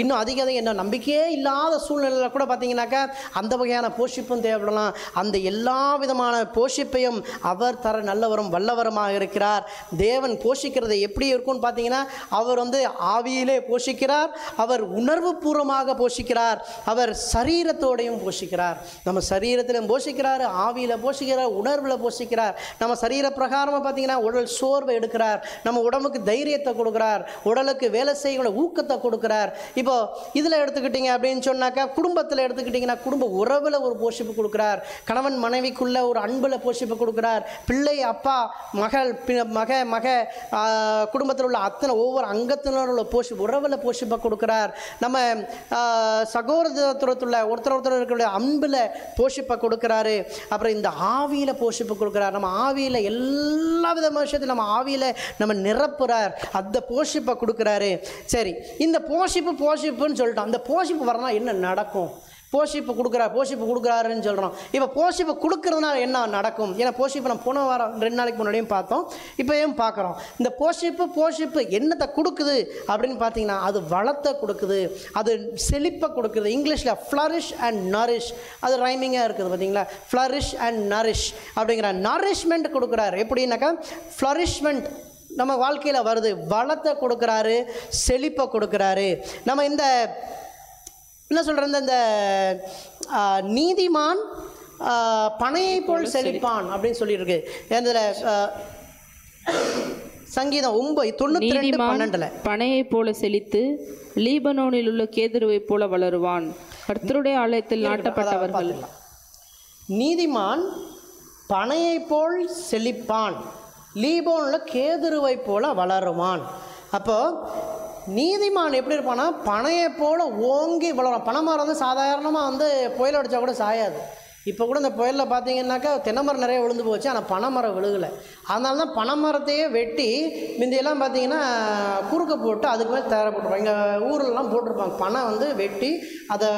இன்னும் அதிக அதிகம் என்ன நம்பிக்கையே இல்லாத சூழ்நிலையில் கூட பார்த்தீங்கன்னாக்கா அந்த வகையான போஷிப்பும் தேவைப்படலாம். அந்த எல்லா விதமான போஷிப்பையும் அவர் தர நல்லவரும் வல்லவருமாக இருக்கிறார். தேவன் போஷிக்கிறது எப்படி இருக்கும்னு பார்த்தீங்கன்னா அவர் வந்து ஆவியிலே போஷிக்கிறார் அவர் உணர்வு பூர்வமாக போஷிக்கிறார் அவர் சரீரத்தோடையும் போஷிக்கிறார். நம்ம சரீரத்திலும் போஷிக்கிறார் ஆவியில் போஷிக்கிறார் உணர்வில் போஷிக்கிறார். நம்ம சரீர பிரகாரமாக பார்த்தீங்கன்னா உடல் சோர்வை எடுக்கிறார். நம்ம உடம்புக்கு தைரியத்தை கொடுக்குறார். உடலுக்கு வேலை செய்கிற ஊக்கத்தை கொடுக்குறார். இப்போ இதில் எடுத்துக்கிட்டீங்க அப்படின்னு சொன்னாக்கா குடும்பத்தில் எடுத்துக்கிட்டிங்கன்னா குடும்ப உறவில் ஒரு போஷிப்பு கொடுக்குறார். கணவன் மனைவிக்குள்ள ஒரு அன்பில் போஷிப்பு கொடுக்குறார். பிள்ளை அப்பா மகள் மக மக குடும்பத்தில் உள்ள அத்தனை ஒவ்வொரு அங்கத்தினர் உள்ள போஷிப்பு உறவில் போஷிப்பை கொடுக்குறார். நம்ம ஆ, சகோதரத்துவத்தில் ஒருத்தர் ஒருத்தர் இருக்கிற அன்பில் போஷிப்பை கொடுக்குறாரு. அப்புறம் இந்த ஆவியில் போஷிப்பு கொடுக்குறார். நம்ம ஆவியில் எல்லா விதமான விஷயத்தையும் நம்ம ஆவியில் நம்ம நிரப்புறார். அந்த போஷிப்பை கொடுக்குறாரு. சரி இந்த போஷிப்பு போஷிப்புன்னு சொல்லிட்டோம். அந்த போஷிப்பு வரனா என்ன நடக்கும்? போஷிப்பு கொடுக்குறா போஷிப்பு கொடுக்குறாருன்னு சொல்கிறோம் இப்போ போஷிப்பு கொடுக்குறதுனால என்ன நடக்கும்? ஏன்னா போஷிப்பு நம்ம போன வாரம் ரெண்டு நாளைக்கு முன்னாடியும் பார்த்தோம். இப்போயும் பார்க்குறோம். இந்த போஷிப்பு போஷிப்பு என்னத்தை கொடுக்குது அப்படின்னு பார்த்தீங்கன்னா அது வளத்தை கொடுக்குது. அது செழிப்பை கொடுக்குது. இங்கிலீஷில் ஃப்ளரிஷ் அண்ட் நரிஷ் அது ரைமிங்காக இருக்குது பார்த்தீங்களா? ஃப்ளரிஷ் அண்ட் நரிஷ் அப்படிங்கிற நரிஷ்மெண்ட் கொடுக்குறாரு. எப்படின்னாக்கா ஃப்ளரிஷ்மெண்ட் நம்ம வாழ்க்கையில் வருது. வளத்தை கொடுக்குறாரு செழிப்பை கொடுக்குறாரு. நம்ம இந்த என்ன சொல்கிறது இந்த நீதிமான் பனையை போல் செழிப்பான் அப்படின்னு சொல்லியிருக்கு. இதில் சங்கீதம் ஒன்பது தொண்ணூற்றி ரெண்டு பன்னெண்டில். பனையைப் போல செழித்து லீபனோனில் உள்ள கேதுருவைப் போல வளருவான். கர்த்தருடைய ஆலயத்தில் நாட்டப்பட்டவர்கள். நீதிமான் பனையைப் போல் செழிப்பான். லீபோனில் கேதுருவை போல வளருவான். அப்போது நீதிமான் எப்படி இருப்பான்னா பனையைப் போல் ஓங்கி வளரும் பனைமரம் வந்து சாதாரணமாக வந்து புயல் அடித்தா கூட சாயாது. இப்போ கூட இந்த புயலில் பார்த்தீங்கன்னாக்கா தென்னைமரம் நிறைய விழுந்து போச்சு ஆனால் பனைமரம் விழுகலை. அதனால தான் பனைமரத்தையே வெட்டி முந்தையெல்லாம் பார்த்தீங்கன்னா குறுக்க போட்டு அதுக்கு மேலே தயாராக போட்டுருப்பாங்க. எங்கள் ஊர்லலாம் போட்டிருப்பாங்க. பனை வந்து வெட்டி அதை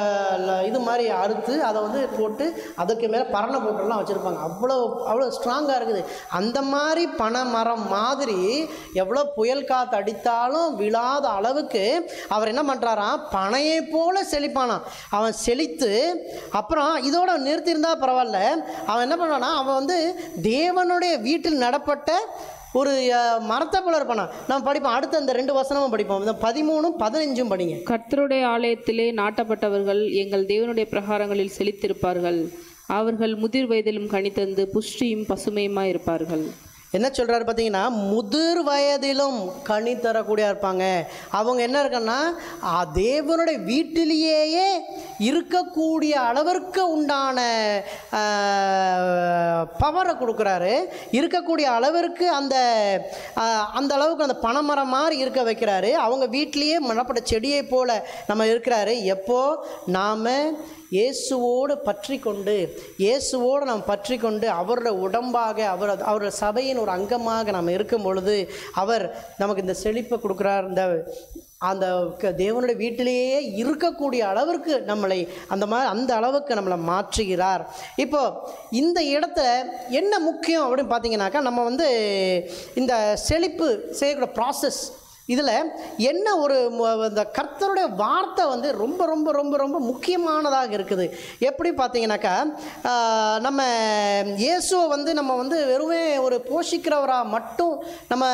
இது மாதிரி அறுத்து அதை வந்து போட்டு அதுக்கு மேலே பரணை போட்டுலாம் வச்சுருப்பாங்க. அவ்வளோ அவ்வளோ ஸ்ட்ராங்காக இருக்குது. அந்த மாதிரி பனை மரம் மாதிரி எவ்வளோ புயல் காற்று அடித்தாலும் விழாத அளவுக்கு அவர் என்ன பண்ணுறாராம் பனையை போல செழிப்பானாம். அவன் செழித்து அப்புறம் இதோட நிறுத்தி இருந்தால் பரவாயில்ல. அவன் என்ன பண்ணுவான்னா அவன் வந்து தேவனுடைய வீட்டில் நடப்பட்ட ஒரு மரத்தை போல இருப்பான். நம்ம படிப்போம் அடுத்த அந்த ரெண்டு வசனமும் படிப்போம். இந்த பதிமூணும் பதினஞ்சும் படிங்க. கர்த்தருடைய ஆலயத்திலே நாட்டப்பட்டவர்கள் எங்கள் தேவனுடைய பிரகாரங்களில் செழித்திருப்பார்கள். அவர்கள் முதிர் வயதிலும் கனித்தந்து புஷ்டியும் பசுமையுமாய் இருப்பார்கள் என்ன சொல்கிறாரு பார்த்தீங்கன்னா முதிர் வயதிலும் கனி தரக்கூடிய இருப்பாங்க. அவங்க என்ன இருக்குன்னா தேவனுடைய வீட்டிலேயே இருக்கக்கூடிய அளவிற்கு உண்டான பவரை கொடுக்குறாரு. இருக்கக்கூடிய அளவிற்கு அந்த அந்த அளவுக்கு அந்த பணமரம் மாதிரி இருக்க வைக்கிறாரு. அவங்க வீட்டிலேயே மனப்பட செடியை போல் நம்ம இருக்கிறாரு. எப்போ? நாம் இயேசுவோடு பற்றி கொண்டு இயேசுவோடு நாம் பற்றி கொண்டு அவரோட உடம்பாக அவர் அவரோட சபையின் ஒரு அங்கமாக நாம் இருக்கும் பொழுது அவர் நமக்கு இந்த செழிப்பை கொடுக்குறார். இந்த அந்த க- தேவனுடைய வீட்டிலேயே இருக்கக்கூடிய அளவிற்கு நம்மளை அந்த மாதிரி அந்த அளவுக்கு நம்மளை மாற்றுகிறார். இப்போ இந்த இடத்துல என்ன முக்கியம் அப்படின்னு பார்த்தீங்கன்னாக்கா நம்ம வந்து இந்த செழிப்பு செய்யக்கூடிய ப்ராசஸ் இதில் என்ன ஒரு இந்த கர்த்தருடைய வார்த்தை வந்து ரொம்ப ரொம்ப ரொம்ப ரொம்ப முக்கியமானதாக இருக்குது. எப்படி பார்த்தீங்கன்னாக்கா நம்ம இயேசுவை வந்து நம்ம வந்து வெறுமே ஒரு போஷிக்கிறவராக மட்டும் நம்ம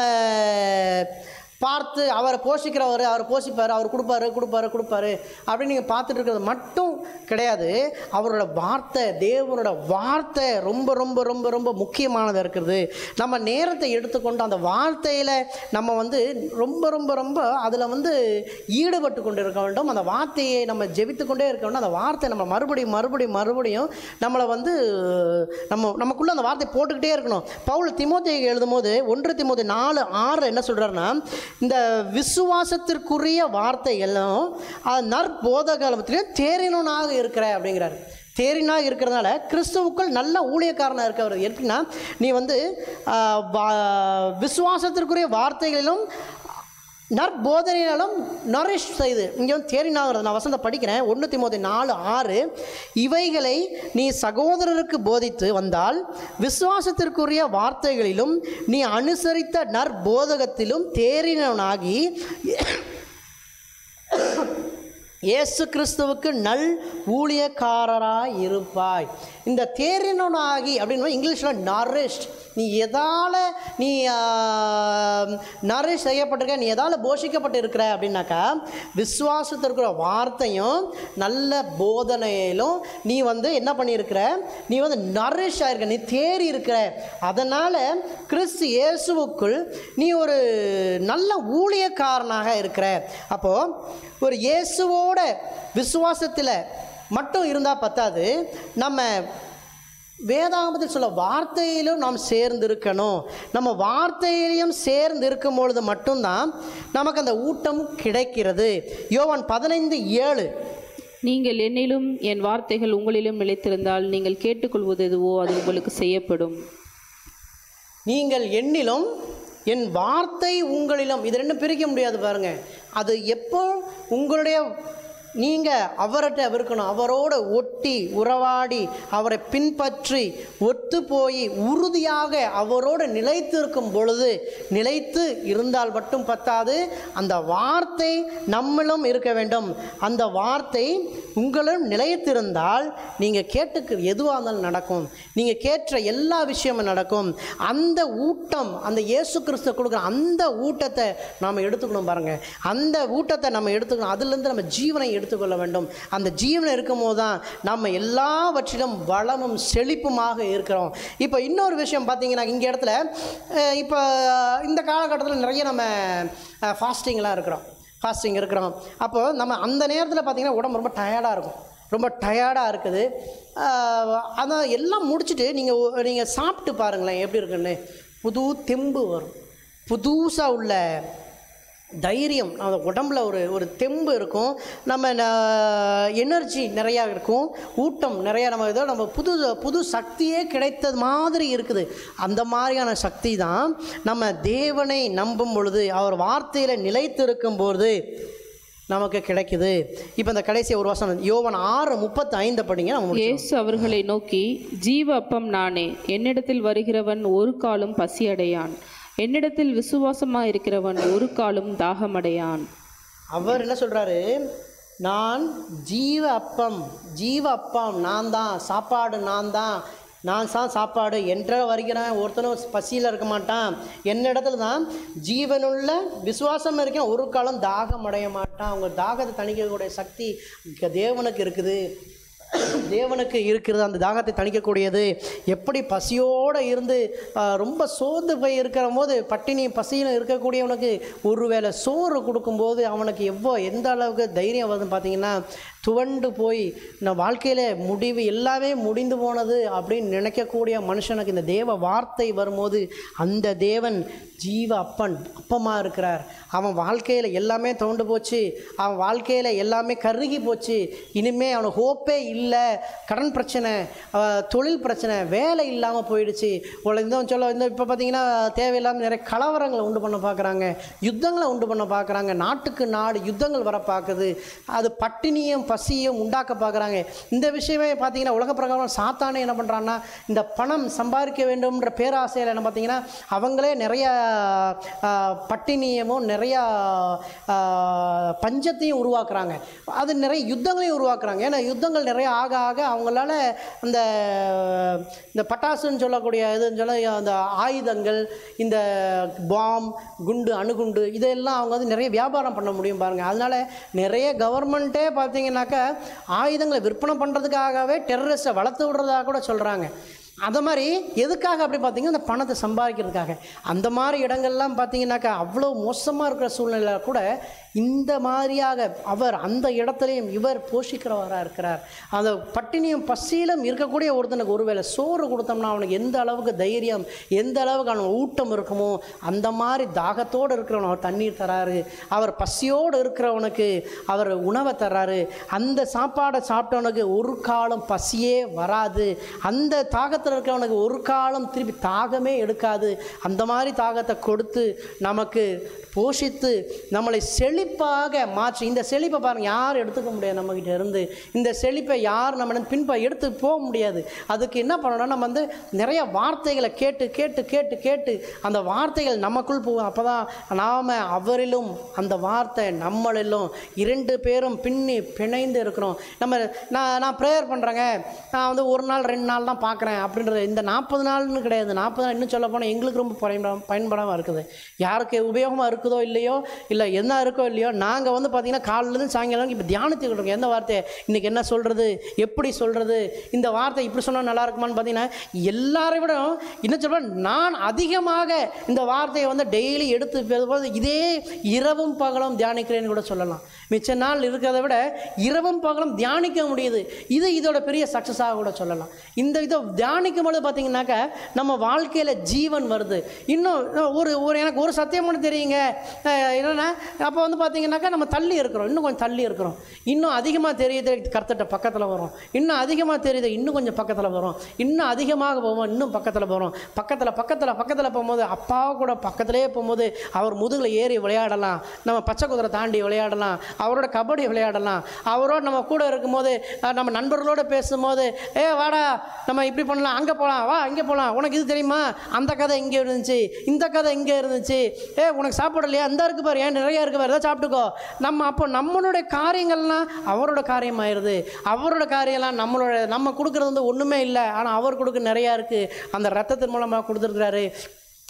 பார்த்து அவரை போஷிக்கிறவர் அவர் போஷிப்பார் அவர் கொடுப்பாரு கொடுப்பாரு கொடுப்பாரு அப்படின்னு நீங்கள் பார்த்துட்டு இருக்கிறது மட்டும் கிடையாது. அவரோட வார்த்தை தேவனோட வார்த்தை ரொம்ப ரொம்ப ரொம்ப ரொம்ப முக்கியமானதாக இருக்கிறது. நம்ம நேரத்தை எடுத்துக்கொண்டு அந்த வார்த்தையில் நம்ம வந்து ரொம்ப ரொம்ப ரொம்ப அதில் வந்து ஈடுபட்டு கொண்டு இருக்க வேண்டும். அந்த வார்த்தையை நம்ம ஜெபித்து கொண்டே இருக்க வேண்டும். அந்த வார்த்தை நம்ம மறுபடியும் மறுபடியும் மறுபடியும் நம்மளை வந்து நம்ம நமக்குள்ளே அந்த வார்த்தை போட்டுக்கிட்டே இருக்கணும். பவுல் திமோத்தேயுக்கு எழுதும்போது ஒன்று திமுத்தி நாலு ஆறு என்ன சொல்கிறாருன்னா இந்த விசுவாசத்திற்குரிய வார்த்தைகளும் அது நற்போதகாலத்திலையும் தேறினவனாக இருக்கிற அப்படிங்கிறாரு. தேறினாக இருக்கிறதுனால கிறிஸ்துவுக்குள் நல்ல ஊழியக்காரனாக இருக்கவர் எப்படின்னா நீ வந்து வா- விசுவாசத்திற்குரிய வார்த்தைகளிலும் நற்போதனையினாலும் நரிஷ் செய்து. இங்கே வந்து தேறினாகிறது நான் வசந்த படிக்கிறேன். ஒன்று திமுதி நாலு ஆறு. இவைகளை நீ சகோதரருக்கு போதித்து வந்தால் விசுவாசத்திற்குரிய வார்த்தைகளிலும் நீ அனுசரித்த நற்போதகத்திலும் தேறினவனாகி இயேசு கிறிஸ்துவுக்கு நல் ஊழியக்காரராய் இருப்பாய் இந்த தேறினவனாகி அப்படின்னு இங்கிலீஷில் நரிஷ்ட் நீ எதால் நீ நரிஷ் செய்யப்பட்டிருக்க நீ எதால் போஷிக்கப்பட்டு இருக்கிற அப்படின்னாக்கா விசுவாசத்திற்குற வார்த்தையும் நல்ல போதனையிலும் நீ வந்து என்ன பண்ணியிருக்கிற? நீ வந்து நரிஷ் ஆகிருக்க நீ தேறி இருக்கிற அதனால் கிறிஸ்து இயேசுவுக்குள் நீ ஒரு நல்ல ஊழியக்காரனாக இருக்கிற. அப்போது ஒரு இயேசுவோட விசுவாசத்தில் மட்டும் இருந்தால் பத்தாது. நம்ம வேதாகமத்தில் சொல்ல வார்த்தையிலும் நாம் சேர்ந்து இருக்கணும் நம்ம வார்த்தையிலையும் சேர்ந்து இருக்கும் பொழுது மட்டும்தான் நமக்கு அந்த ஊட்டம் கிடைக்கிறது. யோவான் பதினைந்து ஏழு. நீங்கள் என்னிலும் என் வார்த்தைகள் உங்களிலும் நிலைத்திருந்தால் நீங்கள் கேட்டுக்கொள்வது எதுவோ அது உங்களுக்கு செய்யப்படும். நீங்கள் எண்ணிலும் என் வார்த்தை உங்களிலும் இது ரெண்டும் பிரிக்க முடியாது பாருங்க. அது எப்போ உங்களுடைய நீங்கள் அவர்கிட்ட இருக்கணும் அவரோட ஒட்டி உறவாடி அவரை பின்பற்றி ஒத்து போய் உறுதியாக அவரோடு நிலைத்து இருக்கும் பொழுது நிலைத்து இருந்தால் மட்டும் பத்தாது. அந்த வார்த்தை நம்மளும் இருக்க வேண்டும். அந்த வார்த்தை உங்களும் நிலைத்திருந்தால் நீங்கள் கேட்டுக்கு எதுவாக இருந்தாலும் நடக்கும். நீங்கள் கேட்ட எல்லா விஷயமும் நடக்கும். அந்த ஊட்டம் அந்த இயேசு கிறிஸ்து கொடுக்குற அந்த ஊட்டத்தை நாம் எடுத்துக்கணும் பாருங்கள் அந்த ஊட்டத்தை நம்ம எடுத்துக்கணும். அதுலேருந்து நம்ம ஜீவனை எடுத்துக்கொள்ள வேண்டும். அந்த ஜீவனை இருக்கும்போது தான் நம்ம எல்லாவற்றிலும் வளமும் செழிப்புமாக இருக்கிறோம். இப்போ இன்னொரு விஷயம் பார்த்தீங்கன்னா இங்கே இடத்துல இப்போ இந்த காலகட்டத்தில் நிறைய நம்ம ஃபாஸ்டிங்லாம் இருக்கிறோம். ஃபாஸ்டிங் இருக்கிறோம். அப்போது நம்ம அந்த நேரத்தில் பார்த்திங்கன்னா உடம்பு ரொம்ப டயர்டாக இருக்கும். ரொம்ப டயர்டாக இருக்குது. அதான் எல்லாம் முடிச்சுட்டு நீங்கள் நீங்கள் சாப்பிட்டு பாருங்களேன் எப்படி இருக்குன்னு. புது தெம்பு வரும். புதுசாக உள்ள தைரியம் அந்த உடம்புல ஒரு ஒரு தெம்பு இருக்கும். நம்ம எனர்ஜி நிறையா இருக்கும். ஊட்டம் நிறையா நம்ம இதோ நம்ம புது புது சக்தியே கிடைத்தது மாதிரி இருக்குது. அந்த மாதிரியான சக்தி தான் நம்ம தேவனை நம்பும் பொழுது அவர் வார்த்தையில் நிலைத்திருக்கும் போது நமக்கு கிடைக்குது. இப்போ இந்த கடைசி ஒரு வசனம் யோவன் ஆறு முப்பத்தி ஐந்து படிங்க இயேசு அவர்களை நோக்கி ஜீவ அப்பம் நானே என்னிடத்தில் வருகிறவன் ஒரு காலும் பசியடையான். என்னிடத்தில் விசுவாசமாக இருக்கிறவன் ஒரு காலும் தாகமடையான். அவர் என்ன சொல்கிறாரு நான் ஜீவ அப்பம் ஜீவ அப்பம் நான் தான் சாப்பாடு நான் தான் நான் தான் சாப்பாடு என்ற வருகிறேன் ஒருத்தனும் பசியில் இருக்க மாட்டான். என்னிடத்துல தான் ஜீவனுள்ள விசுவாசம் இருக்கேன் ஒரு காலம் தாகம் அடைய மாட்டான். அவங்க தாகத்தை தணிக்கக்கூடிய சக்தி தேவனுக்கு இருக்குது. தேவனுக்கு இருக்கிறது அந்த தாகத்தை தணிக்கக்கூடியது. எப்படி பசியோடு இருந்து ரொம்ப சோர்ந்து போய் இருக்கிற போது பட்டினி பசியில் இருக்கக்கூடியவனுக்கு ஒருவேளை சோறு கொடுக்கும்போது அவனுக்கு எவ்வளோ எந்த அளவுக்கு தைரியம் வருதுன்னு பார்த்தீங்கன்னா துவண்டு போய் நான் வாழ்க்கையில் முடிவு எல்லாமே முடிந்து போனது அப்படின்னு நினைக்கக்கூடிய மனுஷனுக்கு இந்த தேவ வார்த்தை வரும்போது அந்த தேவன் ஜீவ அப்பன் அப்பமாக இருக்கிறார். அவன் வாழ்க்கையில் எல்லாமே தோண்டு போச்சு. அவன் வாழ்க்கையில் எல்லாமே கருகி போச்சு. இனிமே அவனுக்கு ஹோப்பே இல்லை கடன் பிரச்சனை தொழில் பிரச்சனை வேலை இல்லாமல் போயிடுச்சு. உள்ள இந்த சொல்ல இந்த இப்போ பார்த்தீங்கன்னா தேவையில்லாமல் நிறைய கலவரங்களை உண்டு பண்ண பார்க்குறாங்க யுத்தங்களை உண்டு பண்ண பார்க்குறாங்க நாட்டுக்கு நாடு யுத்தங்கள் வர பார்க்குது அது பட்டினியும் பசியும் உண்டாக்க பார்க்குறாங்க. இந்த விஷயமே பார்த்தீங்கன்னா உலக பிரகாரம் சாத்தானே என்ன பண்ணுறான்னா இந்த பணம் சம்பாதிக்க வேண்டும்ன்ற பேராசையில் என்ன பார்த்தீங்கன்னா அவங்களே நிறைய பட்டினியமும் நிறையா பஞ்சத்தையும் உருவாக்குறாங்க. அது நிறைய யுத்தங்களையும் உருவாக்குறாங்க. ஏன்னா யுத்தங்கள் நிறைய ஆக ஆக அவங்களால அந்த இந்த பட்டாசுன்னு சொல்லக்கூடிய இதுன்னு சொல்ல அந்த ஆயுதங்கள் இந்த பாம் குண்டு அணுகுண்டு இதெல்லாம் அவங்க வந்து நிறைய வியாபாரம் பண்ண முடியும் பாருங்கள் அதனால நிறைய கவர்மெண்ட்டே பார்த்தீங்கன்னா பார்த்தீங்கன்னாக்கா ஆயுதங்களை விற்பனை பண்ணுறதுக்காகவே டெரரிஸ்ட்டை வளர்த்து விடுறதாக கூட சொல்கிறாங்க அந்த மாதிரி எதுக்காக அப்படி பார்த்தீங்கன்னா அந்த பணத்தை சம்பாதிக்கிறதுக்காக. அந்த மாதிரி இடங்கள்லாம் பார்த்தீங்கன்னாக்கா அவ்வளோ மோசமாக இருக்கிற சூழ்நிலை கூட இந்த மாதிரியாக அவர் அந்த இடத்துலையும் இவர் போஷிக்கிறவராக இருக்கிறார். அந்த பட்டினியும் பசியிலும் இருக்கக்கூடிய ஒருத்தனுக்கு ஒருவேளை சோறு கொடுத்தோம்னா அவனுக்கு எந்த அளவுக்கு தைரியம் எந்த அளவுக்கு அவன் ஊட்டம் இருக்குமோ அந்த மாதிரி தாகத்தோடு இருக்கிறவன் அவர் தண்ணீர் தராரு. அவர் பசியோடு இருக்கிறவனுக்கு அவர் உணவை தர்றாரு அந்த சாப்பாடை சாப்பிட்டவனுக்கு ஒரு காலம் பசியே வராது. அந்த தாகத்தில் இருக்கிறவனுக்கு ஒரு காலம் திருப்பி தாகமே எடுக்காது. அந்த மாதிரி தாகத்தை கொடுத்து நமக்கு போஷித்து நம்மளை செழி செழிப்பாக மாற்றி இந்த செழிப்பை பாருங்கள் யாரும் எடுத்துக்க முடியாது நம்மக்கிட்ட இருந்து. இந்த செழிப்பை யார் நம்ம பின்ப எடுத்து போக முடியாது. அதுக்கு என்ன பண்ணணும்னா நம்ம வந்து நிறைய வார்த்தைகளை கேட்டு கேட்டு கேட்டு கேட்டு அந்த வார்த்தைகள் நமக்குள் போகும் அப்போ தான் நாம் அவரிலும் அந்த வார்த்தை நம்மளிலும் இரண்டு பேரும் பின்னி பிணைந்து இருக்கிறோம். நம்ம நான் நான் ப்ரேயர் பண்ணுறேங்க நான் வந்து ஒரு நாள் ரெண்டு நாள் தான் பார்க்குறேன் அப்படின்றது இந்த நாற்பது நாள்னு கிடையாது. நாற்பது நாள் இன்னும் சொல்ல போனால் எங்களுக்கு ரொம்ப பயன்பட பயன்படாமல் இருக்குது. யாருக்கு உபயோகமாக இருக்குதோ இல்லையோ இல்லை என்ன இருக்கோ இல்லையோ? நாங்கள் வந்து பார்த்திங்கன்னா காலையிலேருந்து சாயங்காலம் இப்போ தியானத்துக்கிட்டு இருக்கோம். எந்த வார்த்தை? இன்றைக்கி என்ன சொல்கிறது எப்படி சொல்கிறது இந்த வார்த்தை இப்படி சொன்னால் நல்லா இருக்குமான்னு பார்த்தீங்கன்னா எல்லாரை விட என்ன சொல்கிறேன் நான் அதிகமாக இந்த வார்த்தையை வந்து டெய்லி எடுத்து பேசும்போது இதே இரவும் பகலும் தியானிக்கிறேன்னு கூட சொல்லலாம். மிச்ச நாள் இருக்கிறத விட இரவும் பகலும் தியானிக்க முடியுது. இது இதோட பெரிய சக்ஸஸாக கூட சொல்லலாம். இந்த இதை தியானிக்கும் பொழுது பார்த்தீங்கன்னாக்கா நம்ம வாழ்க்கையில் ஜீவன் வருது. இன்னும் ஒரு ஒரு எனக்கு ஒரு சத்தியம் மட்டும் தெரியுங்க. என்னென்னா என்னன்னா அப்போ வந்து பார்த்தீங்கன்னாக்கா நம்ம தள்ளி இருக்கிறோம். இன்னும் கொஞ்சம் தள்ளி இருக்கிறோம். இன்னும் அதிகமாக தெரியுது கர்த்தட்ட பக்கத்தில் வரும் இன்னும் அதிகமாக தெரியுது இன்னும் கொஞ்சம் பக்கத்தில் வரும் இன்னும் அதிகமாக போவோம் இன்னும் பக்கத்தில் போகிறோம் பக்கத்தில் பக்கத்தில் பக்கத்தில் போகும்போது அப்பாவை கூட பக்கத்திலே போகும்போது அவர் முதுகில் ஏறி விளையாடலாம். நம்ம பச்சை குதிரை தாண்டி விளையாடலாம். அவரோட கபடி விளையாடலாம். அவரோட நம்ம கூட இருக்கும்போது நம்ம நண்பர்களோட பேசும்போது ஏ வாடா நம்ம இப்படி பண்ணலாம். அங்கே போகலாம் வா இங்கே போகலாம் உனக்கு இது தெரியுமா? அந்த கதை இங்கே இருந்துச்சு. இந்த கதை இங்கே இருந்துச்சு. ஏ உனக்கு சாப்பிடலையா அந்த இந்த இருக்கு பாரு. ஏன் நிறையா இருக்கு பாரு. ஏதாவது சாப்பிட்டுக்கோ. நம்ம அப்போ நம்மளுடைய காரியங்கள்லாம் அவரோட காரியமாயிருது. அவரோட காரியம்லாம் நம்மளோட நம்ம கொடுக்குறது வந்து ஒன்றுமே இல்லை. ஆனால் அவர் கொடுக்க நிறையா இருக்குது அந்த ரத்தத்தின் மூலமாக கொடுத்துருக்குறாரு.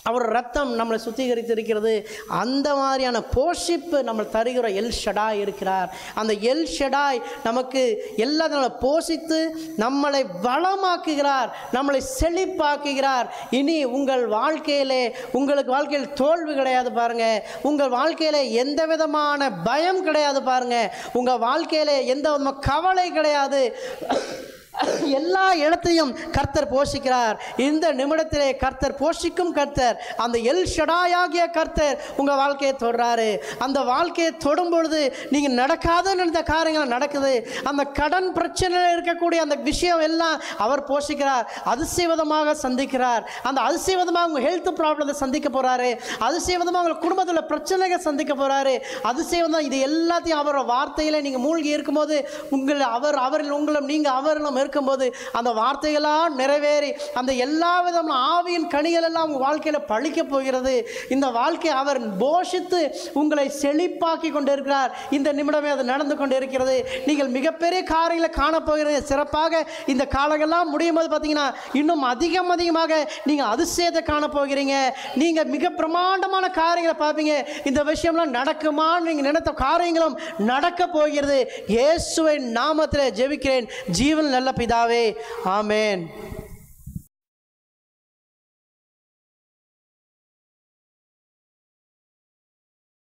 அவர் ரத்தம் நம்மளை சுத்திகரித்து இருக்கிறது அந்த மாதிரியான போஷிப்பு நம்ம தருகிற எல் ஷடாய் இருக்கிறார். அந்த எல் ஷடாய் நமக்கு எல்லாத்தையும் நம்மளை போஷித்து நம்மளை வளமாக்குகிறார் நம்மளை செழிப்பாக்குகிறார். இனி உங்கள் வாழ்க்கையிலே உங்களுக்கு வாழ்க்கையில் தோல்வி கிடையாது பாருங்கள் உங்கள் வாழ்க்கையில் எந்த விதமான பயம் கிடையாது பாருங்கள் உங்கள் வாழ்க்கையில் எந்த விதமான கவலை கிடையாது. எல்லா இடத்தையும் கர்த்தர் போஷிக்கிறார். இந்த நிமிடத்திலே கர்த்தர் போஷிக்கும் கர்த்தர் அந்த எல் ஷடாயாகிய கர்த்தர் உங்கள் வாழ்க்கையை தொடுறாரு. அந்த வாழ்க்கையை தொடும் பொழுது நீங்கள் நடக்காத நினைத்த காரியங்கள் நடக்குது. அந்த கடன் பிரச்சனையில் இருக்கக்கூடிய அந்த விஷயம் எல்லாம் அவர் போஷிக்கிறார். அதிசயவிதமாக சந்திக்கிறார். அந்த அதிசயவிதமாக உங்கள் ஹெல்த் ப்ராப்ளத்தை சந்திக்க போகிறாரு அதிசயவிதமாக உங்கள் குடும்பத்தில் பிரச்சனைகள் சந்திக்க போகிறாரு அதிசயவிதம் இது எல்லாத்தையும் அவரோட வார்த்தையில் நீங்கள் மூழ்கி இருக்கும்போது உங்களை அவர் அவரில் உங்களும் நீங்கள் அவரிலும் இருக்கும்போது அந்த வார்த்தைகளாம் நிறைவேறி அந்த எல்லா விதமான ஆவியின் கனிகள் எல்லாம் உங்கள் வாழ்க்கையில் பழிக்க போகிறது. இந்த வாழ்க்கை அவர் போஷித்து உங்களை செழிப்பாக்கி கொண்டிருக்கிறார். இந்த நிமிடமே அது நடந்து கொண்டு இருக்கிறது நீங்கள் மிகப்பெரிய காரியங்களை காணப்போகிறது சிறப்பாக இந்த காலங்கள்லாம் முடியும் போது பார்த்தீங்கன்னா இன்னும் அதிகம் அதிகமாக நீங்கள் அதிசயத்தை காணப்போகிறீங்க நீங்கள் மிக பிரமாண்டமான காரியங்களை பார்ப்பீங்க. இந்த விஷயம்லாம் நடக்குமான்னு நீங்கள் நினைத்த காரியங்களும் நடக்க போகிறது. இயேசுவின் நாமத்தில் ஜெபிக்கிறேன். ஜீவன் நல்ல பிதாவே ஆமென்